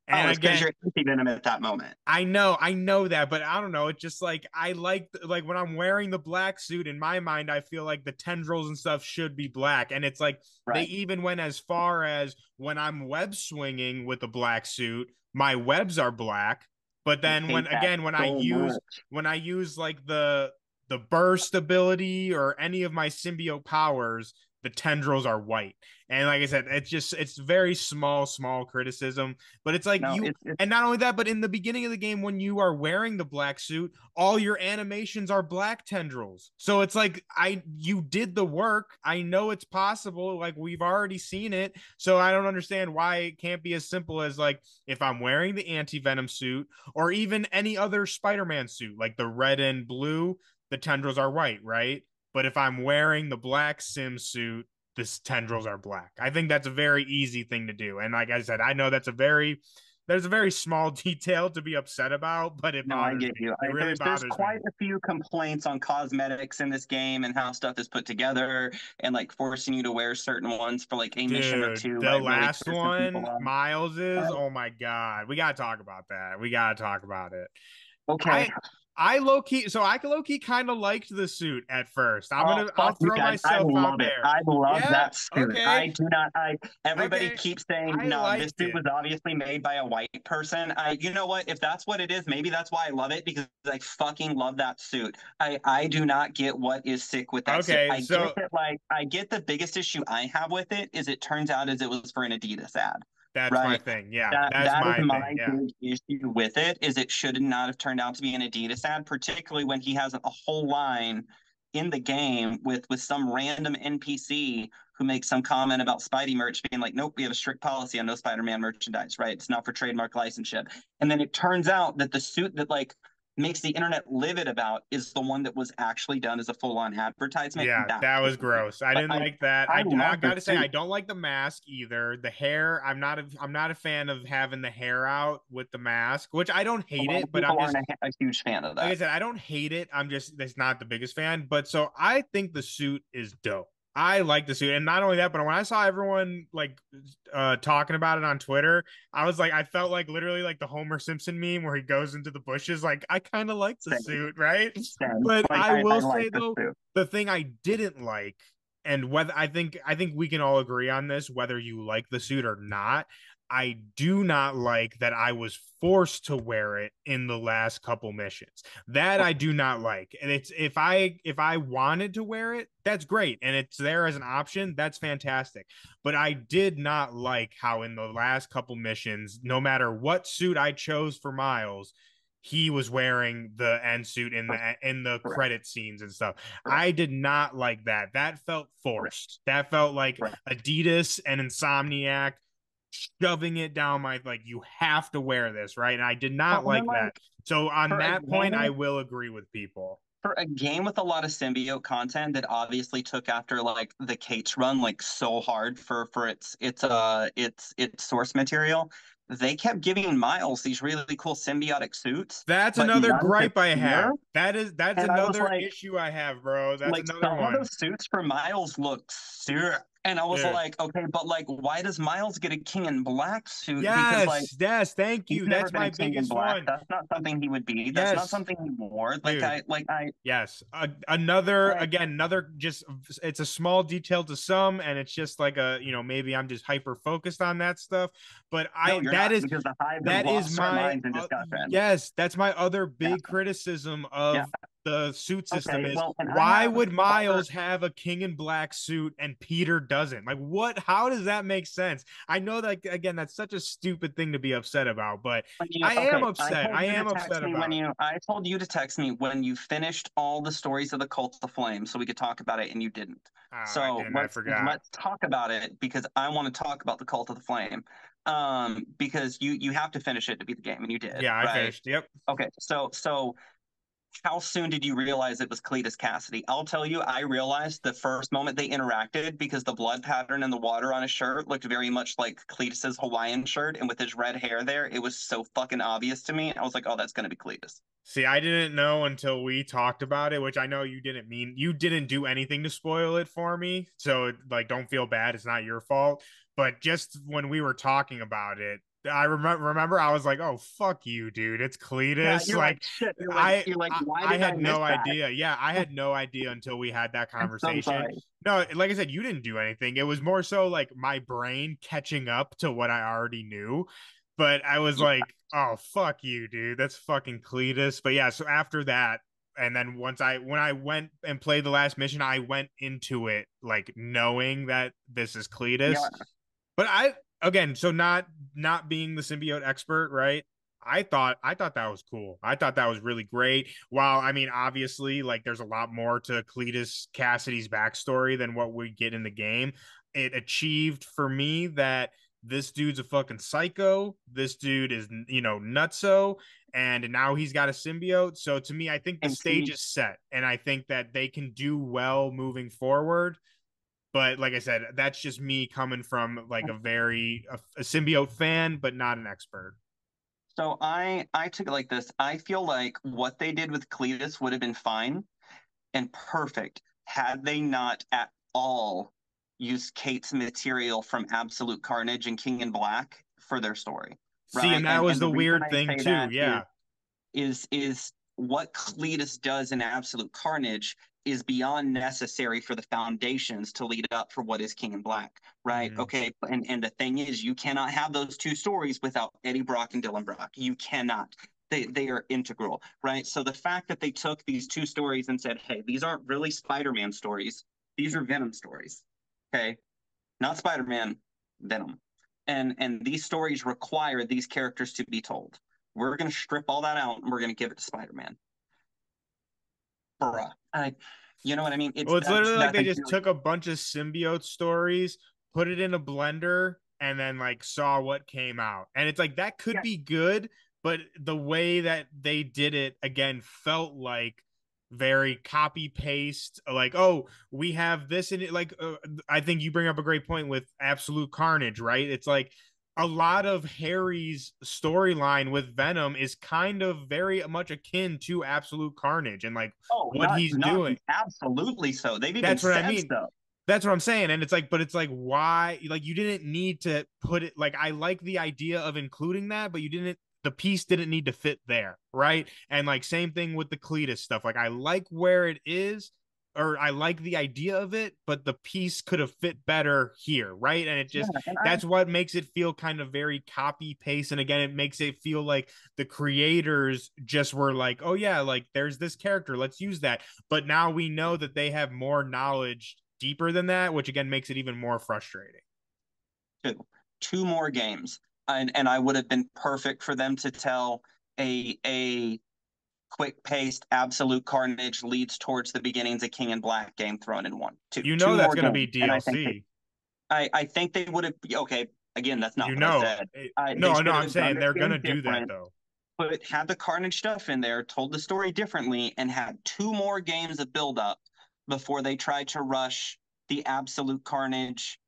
Oh, and oh, because again, you're anti-venom at that moment. I know, I know that, but I don't know. It's just like I like like when I'm wearing the black suit in my mind, I feel like the tendrils and stuff should be black. And it's like they even went as far as when I'm web swinging with the black suit, my webs are black. But then when again when I use much. when I use like the the burst ability or any of my symbiote powers, the tendrils are white. And like I said, it's just it's very small, small criticism. But it's like No, you it's, it's and not only that, but in the beginning of the game, when you are wearing the black suit, all your animations are black tendrils. So it's like I you did the work. I know it's possible. Like we've already seen it. So I don't understand why it can't be as simple as like if I'm wearing the anti-venom suit or even any other Spider-Man suit, like the red and blue, the tendrils are white, right? But if I'm wearing the black sim suit, the tendrils are black. I think that's a very easy thing to do. And like I said, I know that's a very there's a very small detail to be upset about, but it no, I get you. I, really there's, there's me. quite a few complaints on cosmetics in this game and how stuff is put together and like forcing you to wear certain ones for like a mission or Dude, two. the really last some one. Miles's. Uh, Oh my god, we gotta talk about that. We gotta talk about it. Okay. I I low key, so I low key kind of liked the suit at first. I'm Oh, gonna, I'll throw guys. I myself love out it. there. I love Yeah, that suit. okay. I do not. I everybody Okay, keeps saying I no. This suit it. was obviously made by a white person. I, you know what? If that's what it is, maybe that's why I love it because I fucking love that suit. I I do not get what is sick with that Okay, suit. I so- get that. Like I get the biggest issue I have with it is it turns out as it was for an Adidas ad. That's my thing. Yeah, That, that's that my is my thing. Yeah. issue with it is it should not have turned out to be an Adidas ad, particularly when he has a whole line in the game with with some random NPC who makes some comment about Spidey merch being like, nope, we have a strict policy on no Spider-Man merchandise, right? It's not for trademark licenseship. And then it turns out that the suit that like makes the internet livid about is the one that was actually done as a full-on advertisement. Yeah, that was gross. I didn't I- like that. I I, I, gotta say, I don't like the mask either. The hair, I'm not a, I'm not a fan of having the hair out with the mask, which I don't hate it, but I'm just a, a huge fan of that. like I said, I don't hate it. I'm just that's not the biggest fan. But so I think the suit is dope. I like the suit, and not only that, but when I saw everyone like uh talking about it on Twitter, I was like, I felt like literally like the Homer Simpson meme where he goes into the bushes. Like I kind of like the Same. suit, right? Same. But Like, I will like say though, the thing I didn't like, and whether I think I think we can all agree on this, whether you like the suit or not. I do not like that I was forced to wear it in the last couple missions. That I do not like. And it's if I if I wanted to wear it, that's great. And it's there as an option, that's fantastic. But I did not like how in the last couple missions, no matter what suit I chose for Miles, he was wearing the end suit in the in the credit scenes and stuff. I did not like that. That felt forced. That felt like. Adidas and Insomniac shoving it down my like you have to wear this, right? And I did not Well, like that. So on that point, game- I will agree with people. for a game with a lot of symbiote content that obviously took after like the Cates' run like so hard for for its its uh its its source material, they kept giving Miles these really cool symbiotic suits. That's another gripe I have. That is that's And I another like- issue I have, bro. That's like another some one. of those suits for Miles look sick. And I was Yeah. like, okay, but like why does Miles get a king in black suit? Yes, Because like yes, thank you. That's my biggest black. one. That's not something he would be. That's not something he wore. Like Dude. I like I Yes, a, another Right. again, another just it's a small detail to some, and it's just like a you know maybe I'm just hyper focused on that stuff, but I no, that not, is because the hive that is my uh, yes, that's my other big Yeah. criticism of Yeah. The suit system Okay, is well, why would Miles have a king in black suit and Peter doesn't? Like what how does that make sense? I know that again that's such a stupid thing to be upset about, but you- I am upset. I to am upset about when you. I told you to text me when you finished all the stories of the Cult of the Flame, so we could talk about it, and you didn't. Ah, so I, didn't, let's forgot. let's talk about it because I want to talk about the Cult of the Flame. Um, because you you have to finish it to beat the game, and you did. yeah, I right? finished. Yep. Okay, so so how soon did you realize it was Cletus Kasady? I'll tell you, I realized the first moment they interacted because the blood pattern in the water on his shirt looked very much like Cletus's Hawaiian shirt, and with his red hair there, it was so fucking obvious to me. I was like, oh, that's gonna be Cletus. See, I didn't know until we talked about it, which I know you didn't mean. You didn't do anything to spoil it for me, so like, don't feel bad. It's not your fault. But just when we were talking about it, I remember. Remember, I was like, "Oh, fuck you, dude! It's Cletus." you're like, I, like, like, I- why I did had miss no that? idea. Yeah, I had no idea until we had that conversation. No, like I said, you didn't do anything. It was more so like my brain catching up to what I already knew. But I was Yeah. like, oh fuck you, dude. That's fucking Cletus. But yeah, so after that, and then once I when I went and played the last mission, I went into it like knowing that this is Cletus. Yeah. But I again, so not not being the symbiote expert, right? I thought I thought that was cool. I thought that was really great. While I mean, obviously, like there's a lot more to Cletus Kasady's backstory than what we get in the game. It achieved for me that this dude's a fucking psycho. This dude is, you know, nutso, and now he's got a symbiote. So to me, I think the And stage is set, and I think that they can do well moving forward. But like I said, that's just me coming from like a very a, a symbiote fan, but not an expert. So I I took it like this. I feel like what they did with Cletus would have been fine and perfect had they not at all used Cates' material from Absolute Carnage and King in Black for their story. See, and that and- was and the, the weird thing too. Yeah. Is is what Cletus does in Absolute Carnage is beyond necessary for the foundations to lead up for what is King in Black, right? Mhm. Okay, and and the thing is, you cannot have those two stories without Eddie Brock and Dylan Brock. You cannot. They they are integral, right? So the fact that they took these two stories and said, "Hey, these aren't really Spider-Man stories. These are Venom stories." Okay, not Spider-Man, Venom, and and these stories require these characters to be told. We're gonna strip all that out and we're gonna give it to Spider-Man. Bruh, I, you know what I mean? It's, Well, it's literally like they just took a bunch of symbiote stories, put it in a blender, and then like saw what came out. And it's like that could Yeah. be good, but the way that they did it again felt like very copy paste like oh we have this in it like uh, i think you bring up a great point with absolute carnage right it's like a lot of harry's storyline with venom is kind of very much akin to absolute carnage and like oh, what not- he's not doing Absolutely so. They've even That's what I mean. so. That's what I'm saying. And it's like, but it's like, why? Like, you didn't need to put it, like, I like the idea of including that, but you didn't, the piece didn't need to fit there. Right. And like, same thing with the Cletus stuff. Like, I like where it is, or I like the idea of it, but the piece could have fit better here. Right. And it just, Yeah, and I- that's what makes it feel kind of very copy paste and again it makes it feel like the creators just were like oh yeah like there's this character let's use that but now we know that they have more knowledge deeper than that which again makes it even more frustrating two, two more games, and and I would have been perfect for them to tell a a quick paced absolute carnage leads towards the beginnings of King in Black game thrown in one. Two, you two know that's more going to be and I think dlc they- I, I think they would have okay. Again, that's not you what know I said. it- I- no no i'm saying they're going to do that though But had the Carnage stuff in there, told the story differently, and had two more games of build up before they tried to rush the absolute Carnage,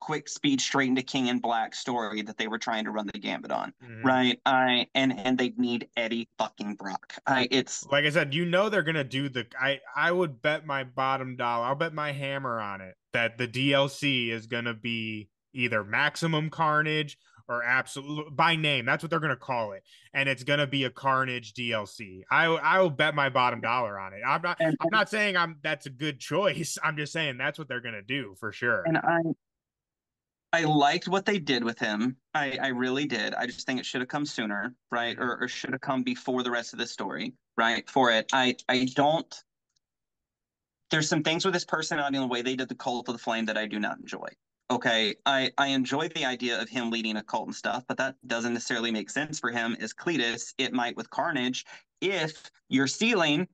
quick speed straight into King in Black story that they were trying to run the gambit on. Mhm. Right. I and and they need Eddie fucking Brock. I it's like i said you know they're going to do the i i would bet my bottom dollar i'll bet my hammer on it that the dlc is going to be either maximum carnage or absolute by name that's what they're going to call it and it's going to be a carnage dlc i i will bet my bottom dollar on it i'm not and, i'm not saying i'm that's a good choice i'm just saying that's what they're going to do for sure and I I liked what they did with him. I, I really did. I just think it should have come sooner, right? Or, or should have come before the rest of the story, right? For it. I I don't there's some things with his personality and the way they did the cult of the flame that I do not enjoy. Okay. I, I enjoy the idea of him leading a cult and stuff, but that doesn't necessarily make sense for him as Cletus. It might with Carnage if you're stealing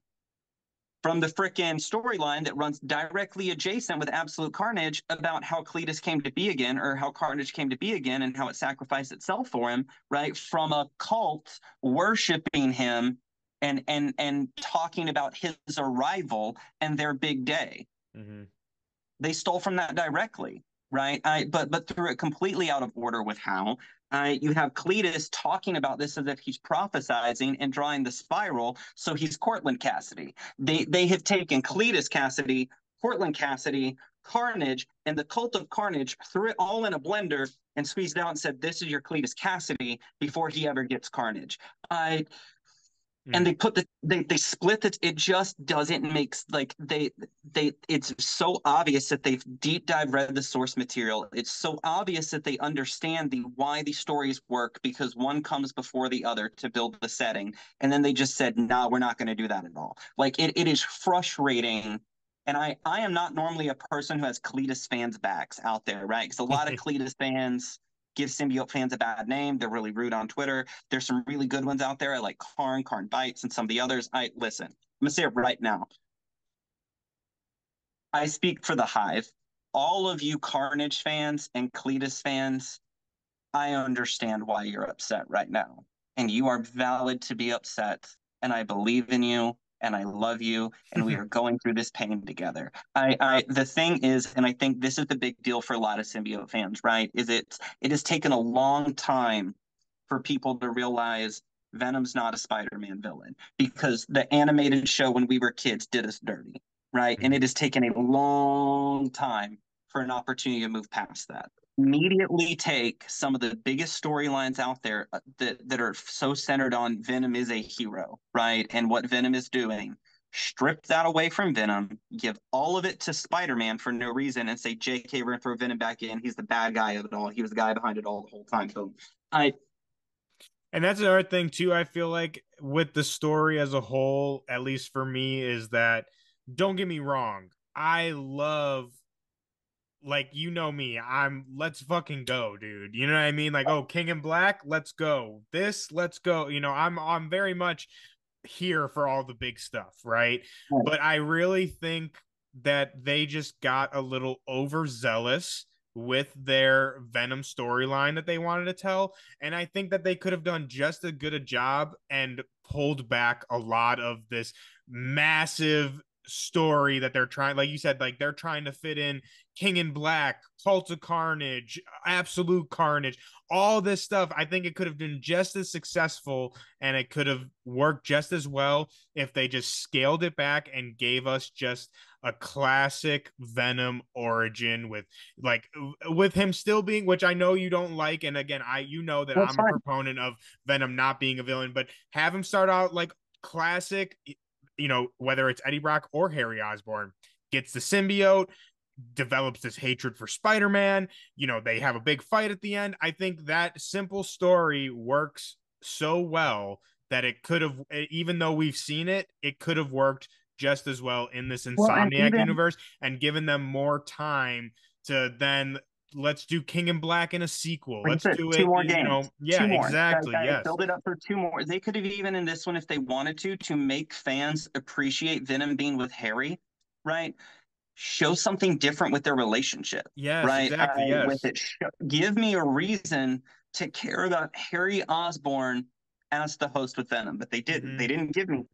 from the frickin' storyline that runs directly adjacent with Absolute Carnage about how Cletus came to be again, or how Carnage came to be again, and how it sacrificed itself for him, right? From a cult worshiping him and and and talking about his arrival and their big day. Mhm. They stole from that directly, right? I but but threw it completely out of order with how. Uh, you have Cletus talking about this as if he's prophesizing and drawing the spiral, so he's Cortland Kasady. They they have taken Cletus Kasady, Cortland Kasady, Carnage, and the Cult of Carnage, threw it all in a blender and squeezed out and said, "This is your Cletus Kasady." Before he ever gets Carnage, I and hmm. they put the they they split it it just doesn't make like they they it's so obvious that they've deep dive read the source material. It's so obvious that they understand the why these stories work because one comes before the other to build the setting. And then they just said nah we're not going to do that at all. Like it, it is frustrating. And I, I am not normally a person who has Cletus fans backs out there, right? Because a lot of Cletus fans give symbiote fans a bad name. They're really rude on Twitter. There's some really good ones out there. I like Karn, Karn Bites, and some of the others. I listen. I'm gonna say it right now. I speak for the Hive. All of you Carnage fans and Cletus fans, I understand why you're upset right now, and you are valid to be upset. And I believe in you, and I love you, and we mm-hmm. are going through this pain together. I, I, the thing is, and I think this is the big deal for a lot of symbiote fans, right? Is it it has taken a long time for people to realize Venom's not a Spider-Man villain because the animated show when we were kids did us dirty, right? And mm-hmm. it has taken a long time for an opportunity to move past that. Immediately take some of the biggest storylines out there uh, that that are so centered on Venom is a hero, right? And what Venom is doing. Strip that away from Venom, give all of it to Spider-Man for no reason, and say, "J.K. We're gonna throw Venom back in. He's the bad guy of it all. He was the guy behind it all the whole time." So, I And that's another thing too. I feel like with the story as a whole, at least for me, is that don't get me wrong. I love like you know me. I'm let's fucking go, dude. You know what I mean? Like, oh, King in Black, let's go. This, let's go. You know, I'm I'm very much here for all the big stuff, right? Right. But I really think that they just got a little overzealous with their Venom storyline that they wanted to tell. And I think that they could have done just as good a job and pulled back a lot of this massive story that they're trying like you said like they're trying to fit in king in black cult of carnage absolute carnage all this stuff i think it could have been just as successful and it could have worked just as well if they just scaled it back and gave us just a classic venom origin with like with him still being which i know you don't like and again i you know that That's i'm fine. a proponent of venom not being a villain but have him start out like classic you know, whether it's Eddie Brock or Harry Osborn, gets the symbiote, develops this hatred for Spider Man. You know, they have a big fight at the end. I think that simple story works so well that it could have, even though we've seen it, it could have worked just as well in this Well, and Insomniac even- universe and given them more time to then. Let's do King in Black in a sequel. Let's do two it. more you know, games. yeah, two more. exactly. Yes. Build it up for two more. They could have even in this one, if they wanted to, to make fans appreciate Venom being with Harry, right? Show something different with their relationship, Yes, right? exactly. Yes. With it, Show- give me a reason to care about Harry Osborn as the host with Venom, but they didn't. Mhm. They didn't give me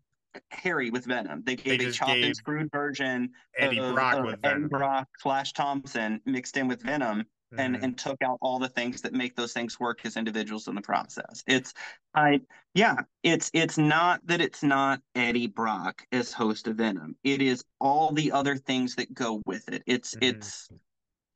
Harry with Venom. They gave a chopped and screwed version Eddie of, Brock of with Eddie Venom. Brock, Flash Thompson mixed in with Venom and Mhm. and took out all the things that make those things work as individuals in the process. It's I yeah, it's it's not that it's not Eddie Brock as host of Venom. It is all the other things that go with it. It's Mhm. it's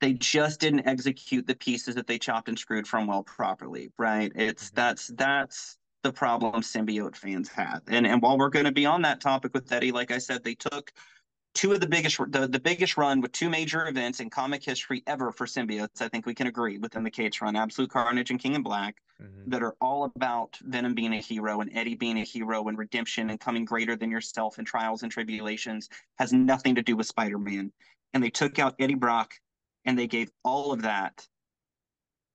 they just didn't execute the pieces that they chopped and screwed from well properly, right? It's Mhm. that's that's the problem symbiote fans have. And and while we're going to be on that topic with Eddie, like I said, they took two of the biggest the, the biggest run with two major events in comic history ever for symbiotes. I think we can agree within the Cates run, Absolute Carnage and King in Black, Mhm. that are all about Venom being a hero and Eddie being a hero and redemption and coming greater than yourself and trials and tribulations has nothing to do with Spider-Man. And they took out Eddie Brock and they gave all of that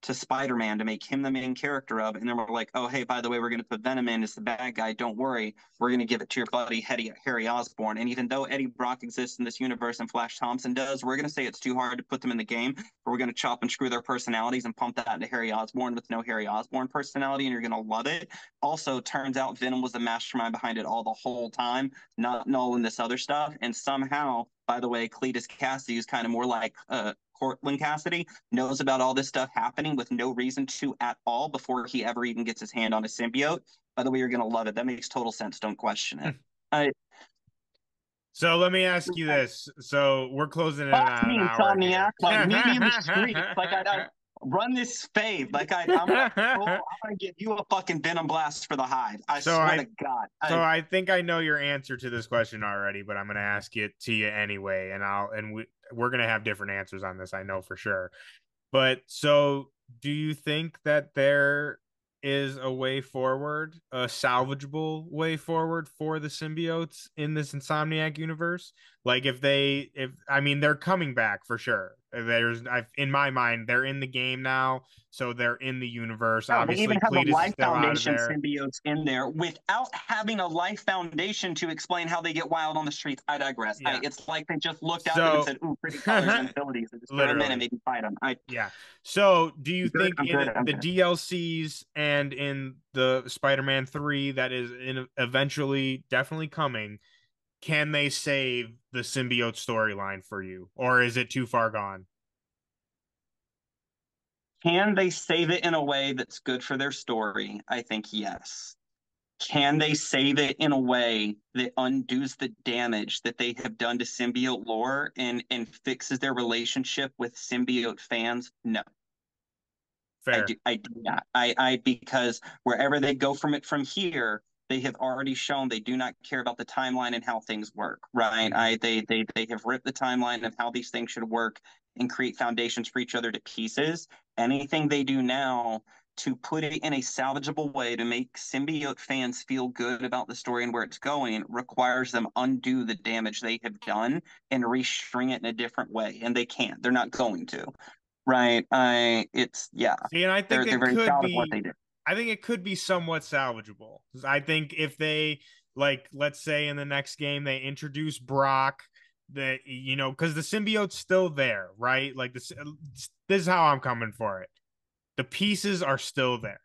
to Spider-Man to make him the main character of, and then we're like, oh hey, by the way, we're going to put Venom in as the bad guy. Don't worry, we're going to give it to your buddy Harry, Osborn. And even though Eddie Brock exists in this universe and Flash Thompson does, we're going to say it's too hard to put them in the game. But we're going to chop and screw their personalities and pump that into Harry Osborn with no Harry Osborn personality, and you're going to love it. Also, turns out Venom was the mastermind behind it all the whole time, not knowing this other stuff. And somehow, by the way, Cletus Kasady is kind of more like uh, Cortland Kasady, knows about all this stuff happening with no reason to at all before he ever even gets his hand on a symbiote. By the way, you're going to love it. That makes total sense. Don't question it. Hmm. I, So let me ask you this. So we're closing it on me, an hour. here. Insomniac. Like, meet me in the street. Like, I, I run this fade. Like, I, I'm, gonna, I'm going to give you a fucking venom blast for the hive. I So swear I- to God. I, So I think I know your answer to this question already, but I'm going to ask it to you anyway, and I'll and we we're going to have different answers on this. I know for sure. But so, do you think that there is a way forward, a salvageable way forward for the symbiotes in this Insomniac universe? Like if they, if I mean, they're coming back for sure. There's, I, in my mind, they're in the game now, so they're in the universe. No, they Obviously, even have Cletus a life still out of foundation symbiotes in there without having a life foundation to explain how they get wild on the streets. I digress. I, it's like they just looked out So- and said, "Ooh, pretty colors and abilities," and just throw them in Literally. and maybe fight them. I, Yeah. So, do you Good, think I'm in good, the good. DLCs and in the Spider-Man 3 that is in eventually definitely coming, can they save the symbiote storyline for you or is it too far gone? Can they save it in a way that's good for their story? I think yes. Can they save it in a way that undoes the damage that they have done to symbiote lore and and fixes their relationship with symbiote fans? No. I Fair. do, I do not. I, I because wherever they go from it from here, they have already shown they do not care about the timeline and how things work. Right? I they they they have ripped the timeline of how these things should work and create foundations for each other to pieces. Anything they do now to put it in a salvageable way to make symbiote fans feel good about the story and where it's going requires them undo the damage they have done and restring it in a different way. And they can't. They're not going to. Right. I it's yeah. See, and I They're think they're very could proud be of what they did. I think it could be somewhat salvageable. I think if they like let's say in the next game they introduce Brock that you know because the symbiote's still there, right? Like this, this is how I'm coming for it. The pieces are still there,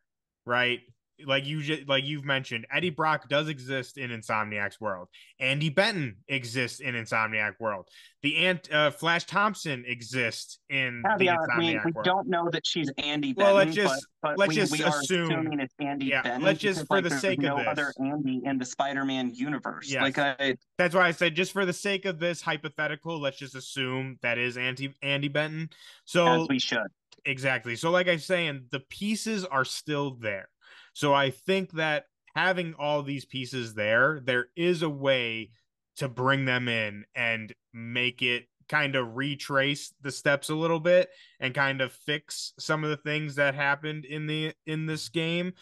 right? Like you just like you've mentioned, Eddie Brock does exist in Insomniac's world. Andi Benton exists in Insomniac world. The Ant uh, Flash Thompson exists in the Insomniac we, we world. don't know that she's Andi Well, let's just- but, but let's we, just we assume- it's Andi yeah, Benton. let's just because, for like, the sake of no other Andi in the Spider-Man universe. Yes. Like I, That's why I said just for the sake of this hypothetical, let's just assume that is Andi Andi Benton. So as we should. Exactly. So, like I'm saying, the pieces are still there. So, I think that having all these pieces there, there is a way to bring them in and make it kind of retrace the steps a little bit and kind of fix some of the things that happened in the in this game.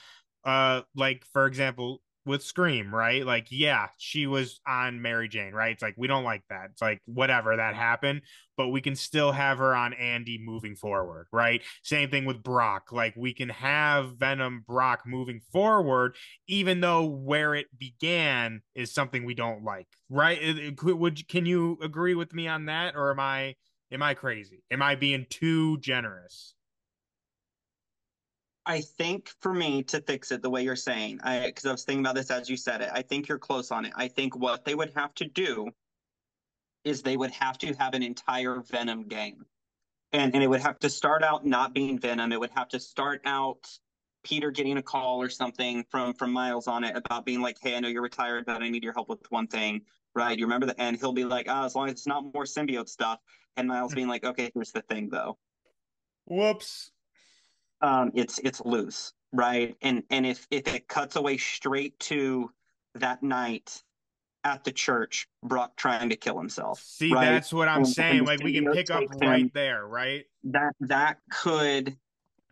Uh, like for example, with Scream, right? Like, yeah, she was on Mary Jane, right? It's like we don't like that. It's like whatever that happened, but we can still have her on Andi moving forward, right? Same thing with Brock. Like we can have Venom Brock moving forward, even though where it began is something we don't like, right? Would can you agree with me on that, or am I am I crazy? Am I being too generous? I think for me to fix it the way you're saying, I because I was thinking about this as you said it. I think you're close on it. I think what they would have to do is they would have to have an entire Venom game. And and it would have to start out not being Venom. It would have to start out Peter getting a call or something from from Miles on it about being like, "Hey, I know you're retired, but I need your help with one thing." Right? You remember that? And he'll be like, "Ah, as long as it's not more symbiote stuff." And Miles being like, "Okay, here's the thing, though." Whoops. Um, it's it's loose, right? And and if if it cuts away straight to that night at the church, Brock trying to kill himself, See, right? that's what I'm And- saying. and Like we can pick up right him- there, right? that that could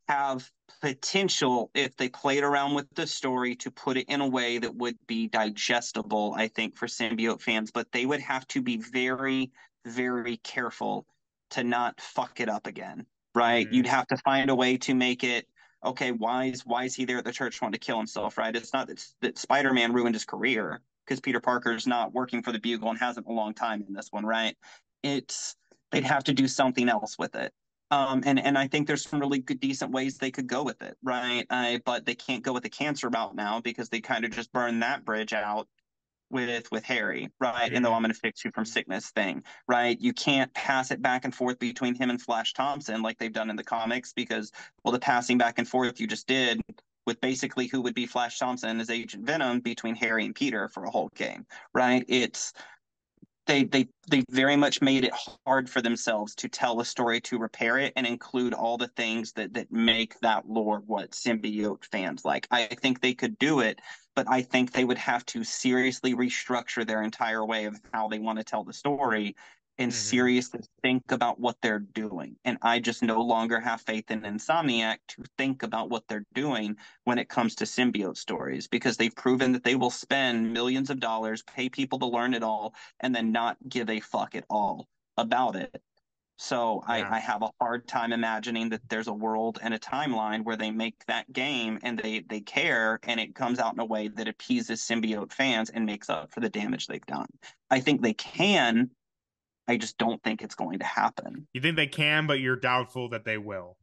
have potential if they played around with the story to put it in a way that would be digestible, I think, for symbiote fans. But they would have to be very, very careful to not fuck it up again, right? Mhm. You'd have to find a way to make it okay. Why is why is he there at the church wanting to kill himself? Right? It's not that, that Spider Man ruined his career because Peter Parker's not working for the Bugle and hasn't a long time in this one, right? It's they'd have to do something else with it. Um, and and I think there's some really good, decent ways they could go with it, right? I, but they can't go with the cancer route now because they kind of just burned that bridge out with with Harry, right? And though mm-hmm. I'm going to fix you from sickness thing, right? You can't pass it back and forth between him and Flash Thompson like they've done in the comics because well, the passing back and forth you just did with basically who would be Flash Thompson as Agent Venom between Harry and Peter for a whole game, right? It's they they they very much made it hard for themselves to tell a story to repair it and include all the things that that make that lore what symbiote fans like. I think they could do it, but I think they would have to seriously restructure their entire way of how they want to tell the story and Mhm. seriously think about what they're doing. And I just no longer have faith in Insomniac to think about what they're doing when it comes to symbiote stories because they've proven that they will spend millions of dollars, pay people to learn it all, and then not give a fuck at all about it. So Yeah. I, I have a hard time imagining that there's a world and a timeline where they make that game and they they care and it comes out in a way that appeases symbiote fans and makes up for the damage they've done. I think they can. I just don't think it's going to happen. You think they can, but you're doubtful that they will.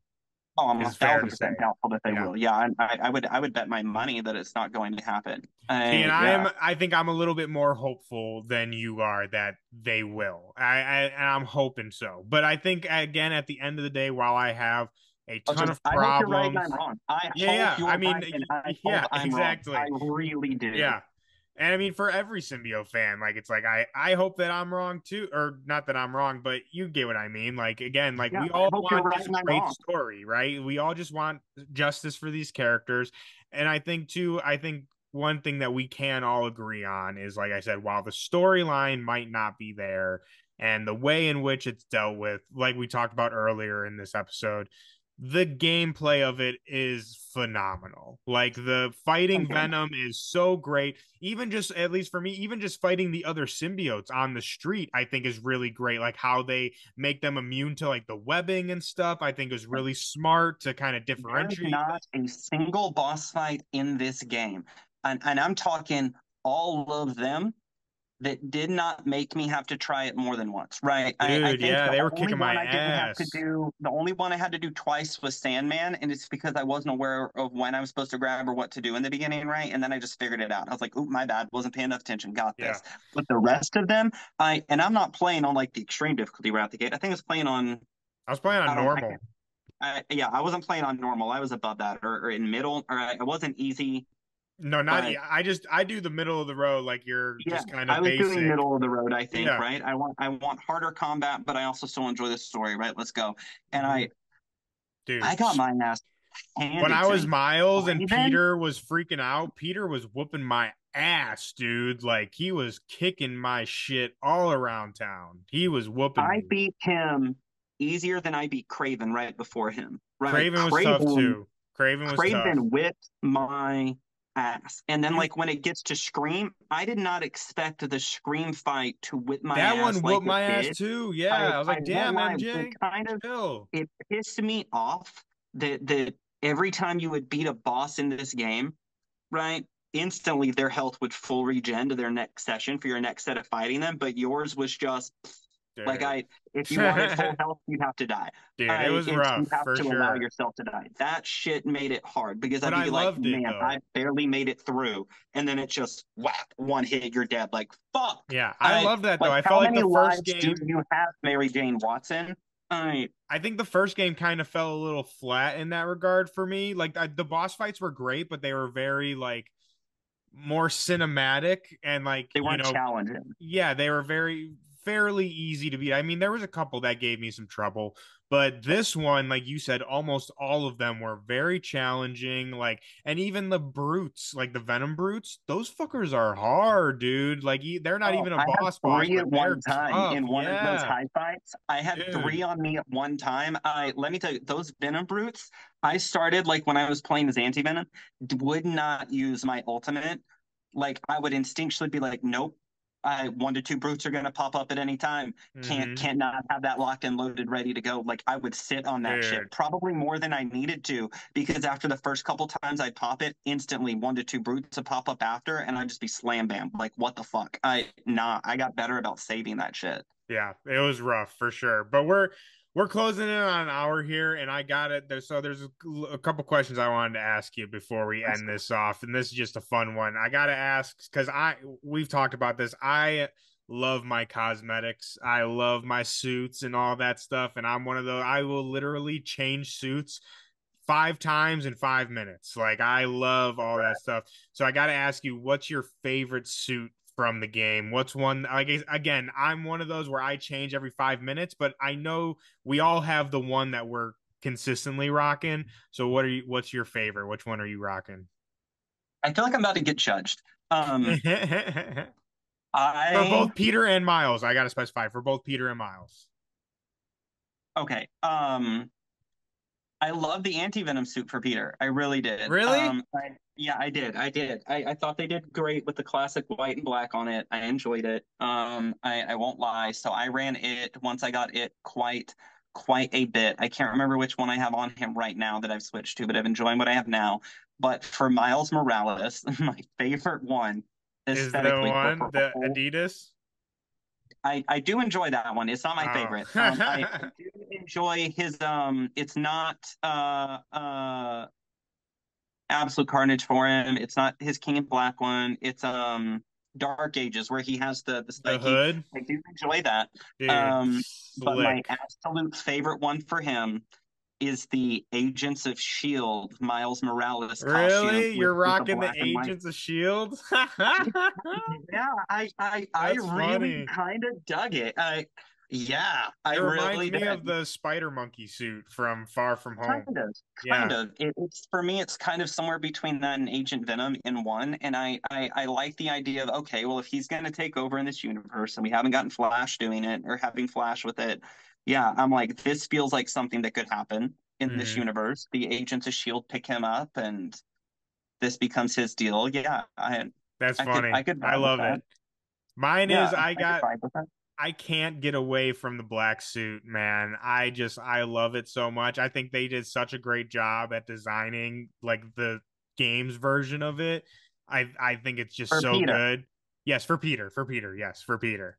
Oh, I'm a thousand percent doubtful that they Yeah. will. Yeah, I, I, I would I would bet my money that it's not going to happen. Uh, I, and yeah. I'm I think I'm a little bit more hopeful than you are that they will. I, I and I'm hoping so. But I think again at the end of the day, while I have a ton just- of I hope you're right problems, and I'm wrong. I Yeah, yeah, I mean, right I yeah, I'm exactly. I really do. yeah. And I mean, for every symbiote fan, like it's like I I hope that I'm wrong too, or not that I'm wrong, but you get what I mean. Like again, like Yeah, we all want right this great wrong. story, right? We all just want justice for these characters, and I think too. I think one thing that we can all agree on is, like I said, while the storyline might not be there, and the way in which it's dealt with, like we talked about earlier in this episode, the gameplay of it is phenomenal. Like the fighting Okay. Venom is so great. Even just at least for me, even just fighting the other symbiotes on the street, I think is really great. Like how they make them immune to like the webbing and stuff. I think is really smart to kind of differentiate. not a single boss fight in this game, and and I'm talking all of them that did not make me have to try it more than once. Right? I, I think yeah, the they were kicking my I didn't have to ass. do the only one I had to do twice was Sandman, and it's because I wasn't aware of when I was supposed to grab or what to do in the beginning, right? And then I just figured it out. I was like, "Oop, my bad, wasn't paying enough attention. Got Yeah. this." But the rest of them, I and I'm not playing on like the extreme difficulty right out the gate. I think I was playing on I was playing on I normal. I, yeah, I wasn't playing on normal. I was above that or, or in middle, or I, I wasn't easy. No, not but- I just I do the middle of the road like you're Yeah, just kind I of was basic. doing middle of the road. I think Yeah. right. I want I want harder combat, but I also still enjoy the story. Right, let's go. And mm-hmm. I Dude, I got my ass when I was. Miles and Raven? Peter was freaking out, Peter was whooping my ass, dude. Like he was kicking my shit all around town. He was whooping I me. beat him easier than I beat Kraven right before him. Right, Kraven was tough too. Kraven was Kraven tough. whipped my ass. And then like when it gets to Scream, I did not expect the Scream fight to whip my that ass. one like my ass did. too. Yeah, I, was like, won't damn, MJ, It kind of chill. it pissed me off that that every time you would beat a boss in this game, right? Instantly their health would full regen to their next session for your next set of fighting them, but yours was just like I if you wanted full health, you'd have to die. dude, I- it was rough You have to allow yourself to die. That shit made it hard because But I'd I be like, loved it, man. I barely made it through, and then it just whap one hit, you're dead. Like fuck. Yeah, I, I- love that though. I felt like the first game. do you have, Mary Jane Watson? I I think the first game kind of fell a little flat in that regard for me. Like I, the boss fights were great, but they were very like more cinematic and like they you weren't know, challenging. yeah, they were very fairly easy to beat. I mean, there was a couple that gave me some trouble, but this one, like you said, almost all of them were very challenging. Like, and even the brutes, like the venom brutes, those fuckers are hard, dude. Like, they're not Oh, even a I had boss boss. three but at one time tough. in one of those high fights. I had Dude. three on me at one time. I let me tell you, those venom brutes. I started like when I was playing as anti venom, would not use my ultimate. Like I would instinctually be like, nope. I one to two brutes are gonna pop up at any time. Can't Mhm. can't not have that locked and loaded, ready to go. Like I would sit on that shit probably more than I needed to because after the first couple times I'd pop it, instantly one to two brutes would pop up after, and I'd just be slam bam. Like what the fuck? I nah. I got better about saving that shit. Yeah, it was rough for sure. But we're we're closing in on an hour here, and I got it. There, so there's a, a couple questions I wanted to ask you before we end this off, and this is just a fun one. I got to ask because I we've talked about this. I love my cosmetics. I love my suits and all that stuff, and I'm one of those. I will literally change suits five times in five minutes. Like I love all that stuff. So I got to ask you, what's your favorite suit from the game? What's one? Like again, I'm one of those where I change every five minutes, but I know we all have the one that we're consistently rocking. So what are you? What's your favorite? Which one are you rocking? I feel like I'm about to get judged. Um, for both Peter and Miles, I got to specify for both Peter and Miles. okay. Um, I love the anti venom suit for Peter. I really did. Really? Um, I, yeah, I did. I did. I, I thought they did great with the classic white and black on it. I enjoyed it. Um, I, I won't lie. So I ran it once I got it quite quite a bit. I can't remember which one I have on him right now that I've switched to, but I'm enjoying what I have now. But for Miles Morales, my favorite one Is the one the Adidas? I, I do enjoy that one. It's not my Oh. favorite. Um, I, I do enjoy his um it's not uh uh absolute carnage for him. It's not his King in Black one. It's um Dark Ages where he has the the The hood, I do enjoy that. dude. Um, But my absolute favorite one for him is the Agents of Shield Miles Morales costume. Really? You're the rocking the and white. Agents of Shield? Yeah, I I I That's really kind of dug it. I yeah, I it reminds really me did. of the Spider Monkey suit from Far From Home. Kind of, Yeah. kind of. It, it's for me. It's kind of somewhere between that and Agent Venom in one. And I, I, I like the idea of okay, well, if he's going to take over in this universe, and we haven't gotten Flash doing it or having Flash with it, yeah, I'm like, this feels like something that could happen in this Mhm. universe. The Agents of Shield pick him up, and this becomes his deal. Yeah, I, That's I could- funny. I could I love that. it. Mine yeah, is I could got that. I can't get away from the black suit, man. I just I love it so much. I think they did such a great job at designing like the games version of it. I I think it's just For so Peter. good. Yes, for Peter. For Peter. Yes, for Peter.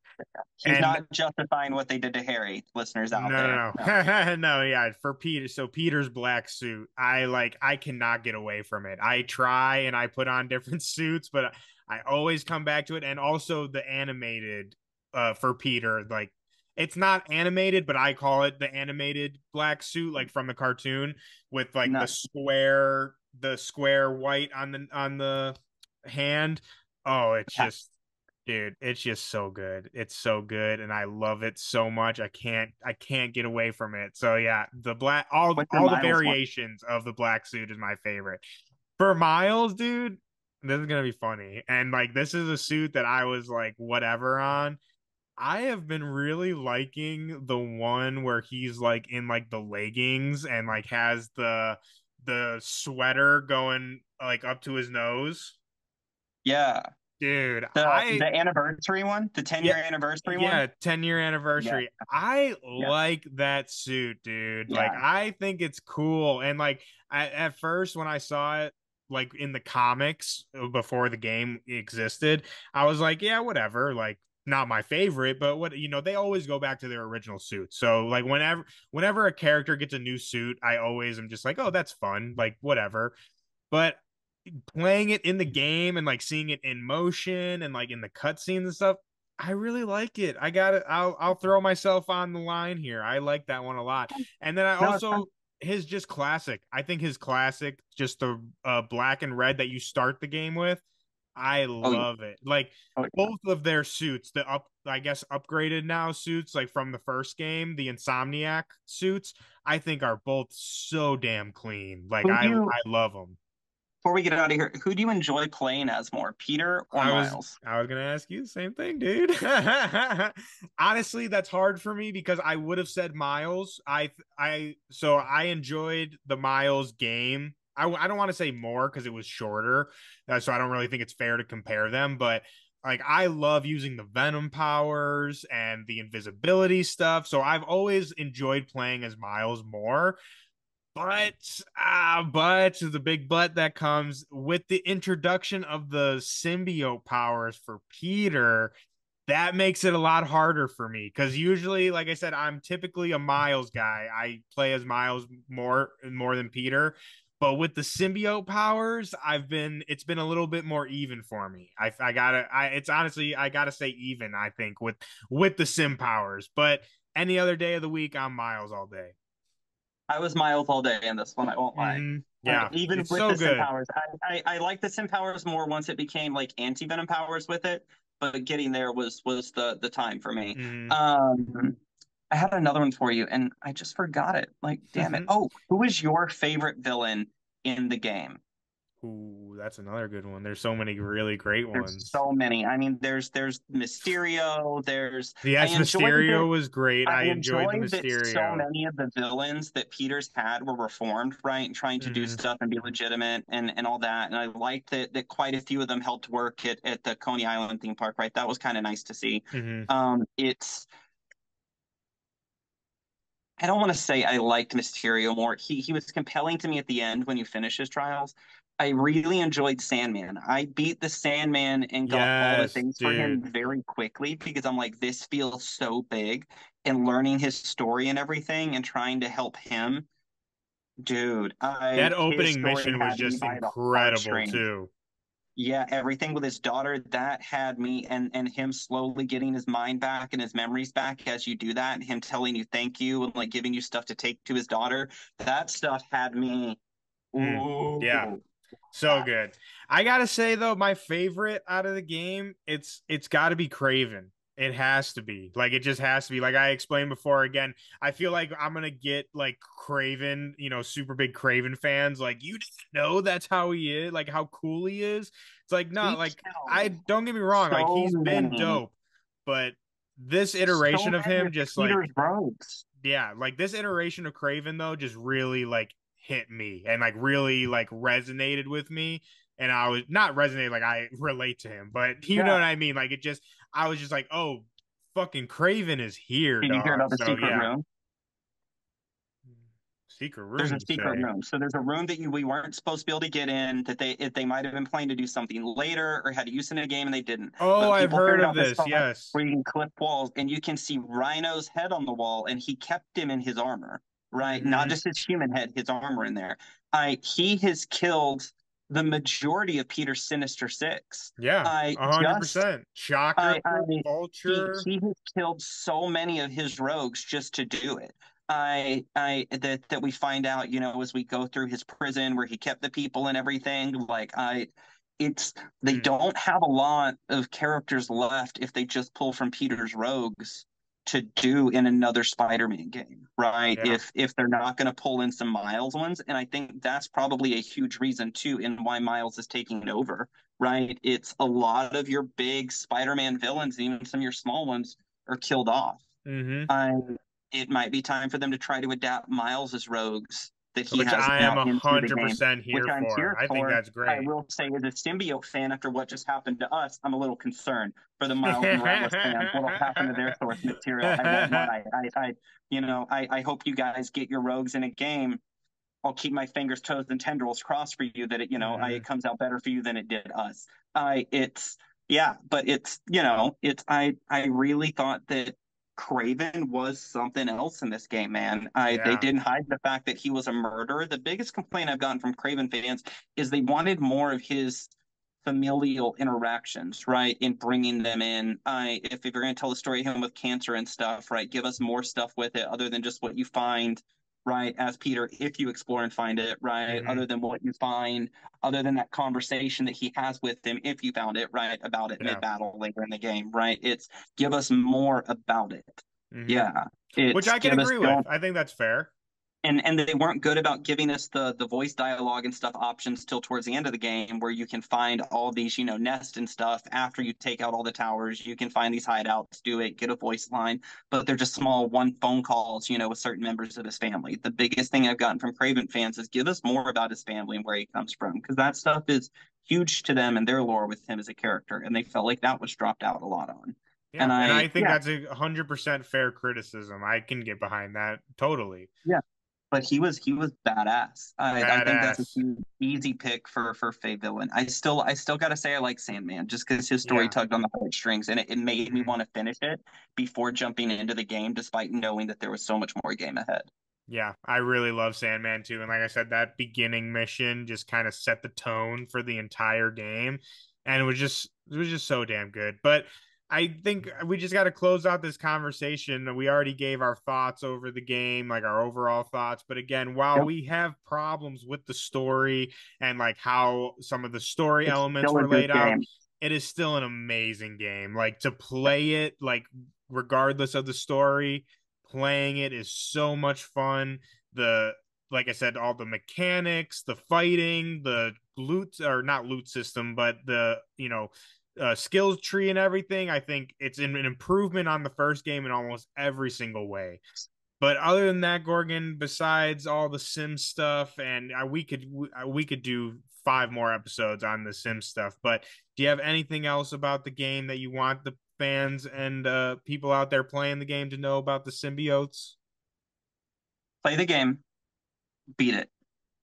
He's And- not justifying what they did to Harry, listeners out no, there. no, no, no, yeah, for Peter. So Peter's black suit, I like. I cannot get away from it. I try and I put on different suits, but I always come back to it. And also the animated, uh, for Peter, like it's not animated, but I call it the animated black suit, like from the cartoon, with like the square, the square white on the on the hand. Oh, it's just dude it's just so good. It's so good and i love it so much. I can't i can't get away from it. So yeah the black all your all the Miles one? variations of the black suit is my favorite. For miles dude this is gonna be funny and like this is a suit that i was like whatever on i have been really liking the one where he's like in like the leggings and like has the the sweater going like up to his nose Yeah. dude The, i the anniversary one, the 10 year anniversary one? yeah, 10 year anniversary. I like that suit, dude. Like I think it's cool. And like I, at first when I saw it like in the comics uh, before the game existed, I was like, yeah, whatever. Like not my favorite, but what you know, they always go back to their original suit. So like whenever whenever a character gets a new suit, I always am just like, oh, that's fun. Like whatever. But playing it in the game and like seeing it in motion and like in the cutscenes and stuff, I really like it. I got it. I'll I'll throw myself on the line here. I like that one a lot. And then I No, it's fine. also his just classic. I think his classic, just the uh, black and red that you start the game with. I Oh, love it. Like Oh, yeah. both of their suits, the up, I guess upgraded now suits, like from the first game, the Insomniac suits, I think are both so damn clean. Like I, you- I love them. Before we get out of here, who do you enjoy playing as more, Peter or I was Miles? I was gonna ask you the same thing, dude. Honestly, that's hard for me because I would have said Miles. I I so I enjoyed the Miles game. I I don't want to say more because it was shorter, uh, so I don't really think it's fair to compare them. But like I love using the Venom powers and the invisibility stuff, so I've always enjoyed playing as Miles more. But ah, but the big but that comes with the introduction of the symbiote powers for Peter. That makes it a lot harder for me because usually, like I said, I'm typically a Miles guy. I play as Miles more more than Peter. But with the symbiote powers, I've been it's been a little bit more even for me. I I gotta I it's honestly I gotta say even. I think with with the sim powers, but any other day of the week, I'm Miles all day. I was Miles all day in this one. I won't lie. Mhm. Like, Yeah, even with so the sim powers, I, I I like the sim powers more once it became like anti venom powers with it. But getting there was was the the time for me. Mhm. Um, I had another one for you, and I just forgot it. Like, damn it! Mhm. Oh, who is your favorite villain in the game? Ooh, that's another good one. There's so many really great There's ones. so many. I mean, there's there's Mysterio. There's yes, I Mysterio that- was great. I, enjoyed, the that so many of the villains that Peter's had were reformed, right, and trying to do Mhm. stuff and be legitimate and, and all that. And I liked that that quite a few of them helped work at, at the Coney Island theme park, right? That was kind of nice to see. Mhm. Um, it's I don't want to say I liked Mysterio more. He he was compelling to me at the end when you finish his trials. I really enjoyed Sandman. I beat the Sandman and got all the Yes, things for him very quickly because I'm like, this feels so big. And learning his story and everything and trying to help him, dude. I That opening mission was just incredible too. Yeah, everything with his daughter that had me and and him slowly getting his mind back and his memories back as you do that and him telling you thank you and like giving you stuff to take to his daughter. That stuff had me Mm, yeah. So good. I gotta say though, my favorite out of the game, it's it's got to be Kraven. It has to be like it just has to be. Like I explained before. Again, I feel like I'm gonna get like Kraven, you know, super big Kraven fans. Like you didn't know that's how he is, like how cool he is. It's like no, He like I don't get me wrong, like so he's been many- dope, but this iteration so of him just like yeah, like this iteration of Kraven though just really like hit me and like really like resonated with me. And I was not resonated like I relate to him, but you know what I mean. Like it just, I was just like, oh, fucking Kraven is here. Did you hear about the So, secret yeah. room? Secret room. There's a secret say? room. So there's a room that you we weren't supposed to be able to get in that they if they might have been planning to do something later or had use in a game and they didn't. Oh, I've heard of this. Yes. Where you can clip walls and you can see Rhino's head on the wall and he kept him in his armor, right? Not Mhm. just his human head, his armor in there. I he has killed the majority of Peter's Sinister Six. Yeah. I A hundred just- percent. Shocker. I- I- He, Vulture. he has killed so many of his rogues just to do it. I I that that we find out, you know, as we go through his prison where he kept the people and everything. Like I, it's they Hmm. don't have a lot of characters left if they just pull from Peter's rogues to do in another Spider-Man game, right? Yeah. If if they're not going to pull in some Miles ones, and I think that's probably a huge reason too in why Miles is taking it over, right? It's a lot of your big Spider-Man villains, even some of your small ones, are killed off. mm-hmm. I, it might be time for them to try to adapt Miles as rogues that he Which has I am a hundred percent here which I'm for. here I think for. that's I will say, as a symbiote fan, after what just happened to us, I'm a little concerned for the Miles Morales fans. What'll happen to their source material? I. I, I, you know, I, I hope you guys get your rogues in a game. I'll keep my fingers, toes, and tendrils crossed for you that it, you know, I, Mhm. it comes out better for you than it did us. I, it's, yeah, but it's, you know, it's, I, I really thought that Kraven was something else in this game, man. I they didn't hide the fact that he was a murderer. The biggest complaint I've gotten from Kraven fans is they wanted more of his familial interactions, right? In bringing them in. I if, if you're going to tell the story of him with cancer and stuff, right? Give us more stuff with it other than just what you find, right? As Peter, if you explore and find it, right? Mhm. Other than what you find, other than that conversation that he has with him, if you found it, right? About it Yeah. mid battle later in the game, right? It's give us more about it. Mhm. Yeah. Which I can agree with. I think that's fair. And and they weren't good about giving us the the voice dialogue and stuff options till towards the end of the game where you can find all these you know nest and stuff after you take out all the towers you can find these hideouts do it get a voice line but they're just small one phone calls you know with certain members of his family the biggest thing i've gotten from kraven fans is give us more about his family and where he comes from because that stuff is huge to them and their lore with him as a character and they felt like that was dropped out a lot on Yeah. And And, I- I, think yeah. that's a hundred percent fair criticism. I can get behind that totally. But he was he was badass. I, I think that's a huge, easy pick for for Faye villain. I still I still gotta say I like Sandman just because his story Yeah. tugged on the heartstrings and it, it made me Mhm. want to finish it before jumping into the game, despite knowing that there was so much more game ahead. Yeah, I really love Sandman too. And like I said, that beginning mission just kind of set the tone for the entire game. And it was just it was just so damn good. But I think we just got to close out this conversation. We already gave our thoughts over the game, like our overall thoughts. But again, while Yep. we have problems with the story and like how some of the story It's elements were laid out, game. it is still an amazing game. Like to play it, like regardless of the story, playing it is so much fun. The like I said, all the mechanics, the fighting, the loot or not loot system, but the you know uh, skills tree and everything. I think it's an, improvement on the first game in almost every single way. But other than that, Gorgon, besides all the sim stuff, and uh, we could we, uh, we could do five more episodes on the sim stuff. But do you have anything else about the game that you want the fans and uh, people out there playing the game to know about the symbiotes? Play the game, beat it,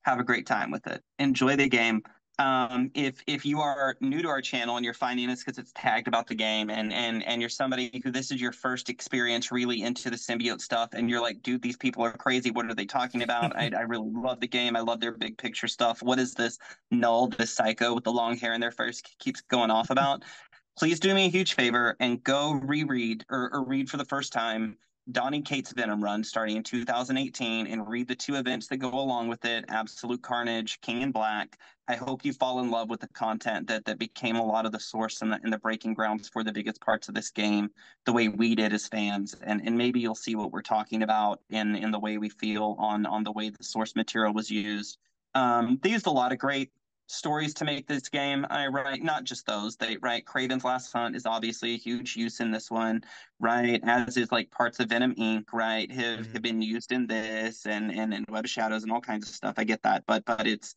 have a great time with it, enjoy the game. Um, if if you are new to our channel and you're finding us because it's tagged about the game and and and you're somebody who this is your first experience really into the symbiote stuff and you're like, dude, these people are crazy. What are they talking about? I, I really love the game. I love their big picture stuff. What is this Knull, this psycho with the long hair in their face keeps going off about? Please do me a huge favor and go reread or, or read for the first time Donny Cates Venom run starting in 2018 and read the two events that go along with it Absolute Carnage, King in Black. I hope you fall in love with the content that, that became a lot of the source and the, and the breaking grounds for the biggest parts of this game, the way we did as fans. And, and maybe you'll see what we're talking about in, in the way we feel on, on the way the source material was used. Um, they used a lot of great stories to make this game. I write not just those. They write Kraven's Last Hunt is obviously a huge use in this one, right? As is like parts of Venom Inc. Right have, Mhm. have been used in this and and in Web Shadows and all kinds of stuff. I get that, but but it's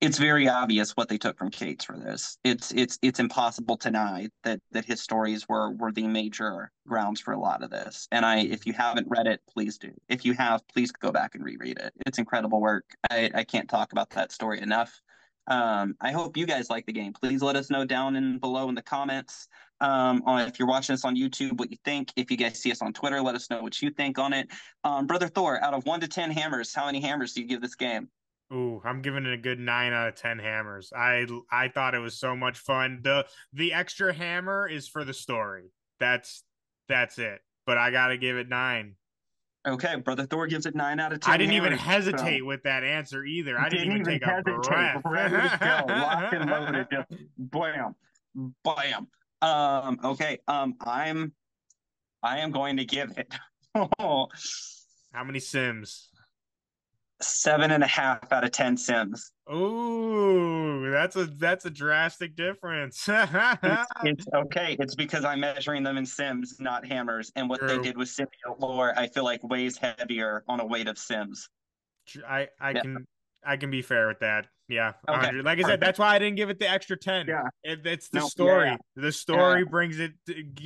it's very obvious what they took from Cates for this. It's it's it's impossible to deny that that his stories were were the major grounds for a lot of this. And I, if you haven't read it, please do. If you have, please go back and reread it. It's incredible work. I I can't talk about that story enough. Um, I hope you guys like the game. Please let us know down in below in the comments. Um, on if you're watching us on YouTube, what you think. If you guys see us on Twitter, let us know what you think on it. Um, Brother Thor, out of one to ten hammers, how many hammers do you give this game? Ooh, I'm giving it a good nine out of ten hammers. I I thought it was so much fun. The the extra hammer is for the story. That's that's it. But I gotta give it nine. Okay, brother Thor gives it nine out of ten. I didn't even hesitate so- with that answer either. I didn't, Didn't even take a hesitate. breath. Ready to go. Locked and loaded. Just bam, bam. Um. Okay. Um. I'm. I am going to give it How many Sims? Seven and a half out of ten Sims. Ooh, that's a that's a drastic difference. It's, it's okay. It's because I'm measuring them in Sims, not hammers. And what they did with symbiote lore, I feel like weighs heavier on a weight of Sims. I I Yeah. can I can be fair with that. Yeah, Okay, Like I said, that's why I didn't give it the extra 10. Yeah. It, it's the No, story. yeah. The story brings it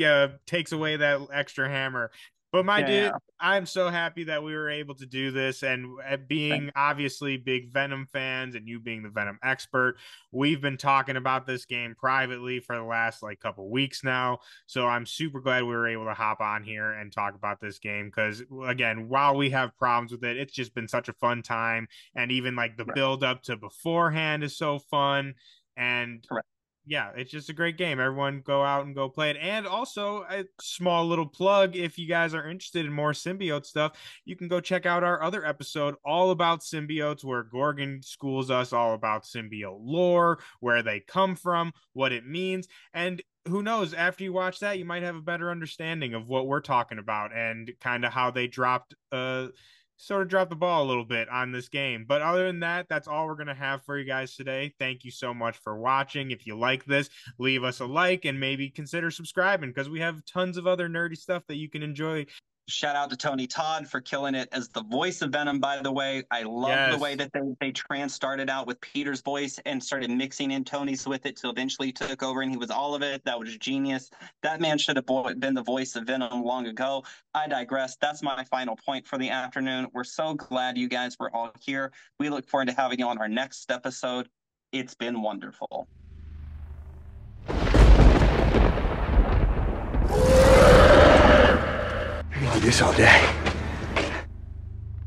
uh, takes away that extra hammer. But my Yeah, dude, yeah. I'm so happy that we were able to do this and uh, being obviously big Venom fans and you being the Venom expert, we've been talking about this game privately for the last like couple weeks now. So I'm super glad we were able to hop on here and talk about this game because again, while we have problems with it, it's just been such a fun time and even like the Right. build up to beforehand is so fun and Correct. Yeah, it's just a great game. Everyone go out and go play it. And also a small little plug if you guys are interested in more symbiote stuff, you can go check out our other episode all about symbiotes where Gorgon schools us all about symbiote lore, where they come from, what it means, and who knows, after you watch that, you might have a better understanding of what we're talking about and kind of how they dropped uh sort of dropped the ball a little bit on this game. But other than that, that's all we're going to have for you guys today. Thank you so much for watching. If you like this, leave us a like and maybe consider subscribing because we have tons of other nerdy stuff that you can enjoy. Shout out to Tony Todd for killing it as the voice of Venom, by the way. I love Yes. the way that they, they trans started out with Peter's voice and started mixing in Tony's with it till eventually he took over and he was all of it. That was genius. That man should have been the voice of Venom long ago. I digress. That's my final point for the afternoon. We're so glad you guys were all here. We look forward to having you on our next episode. It's been wonderful. いいでしょうね。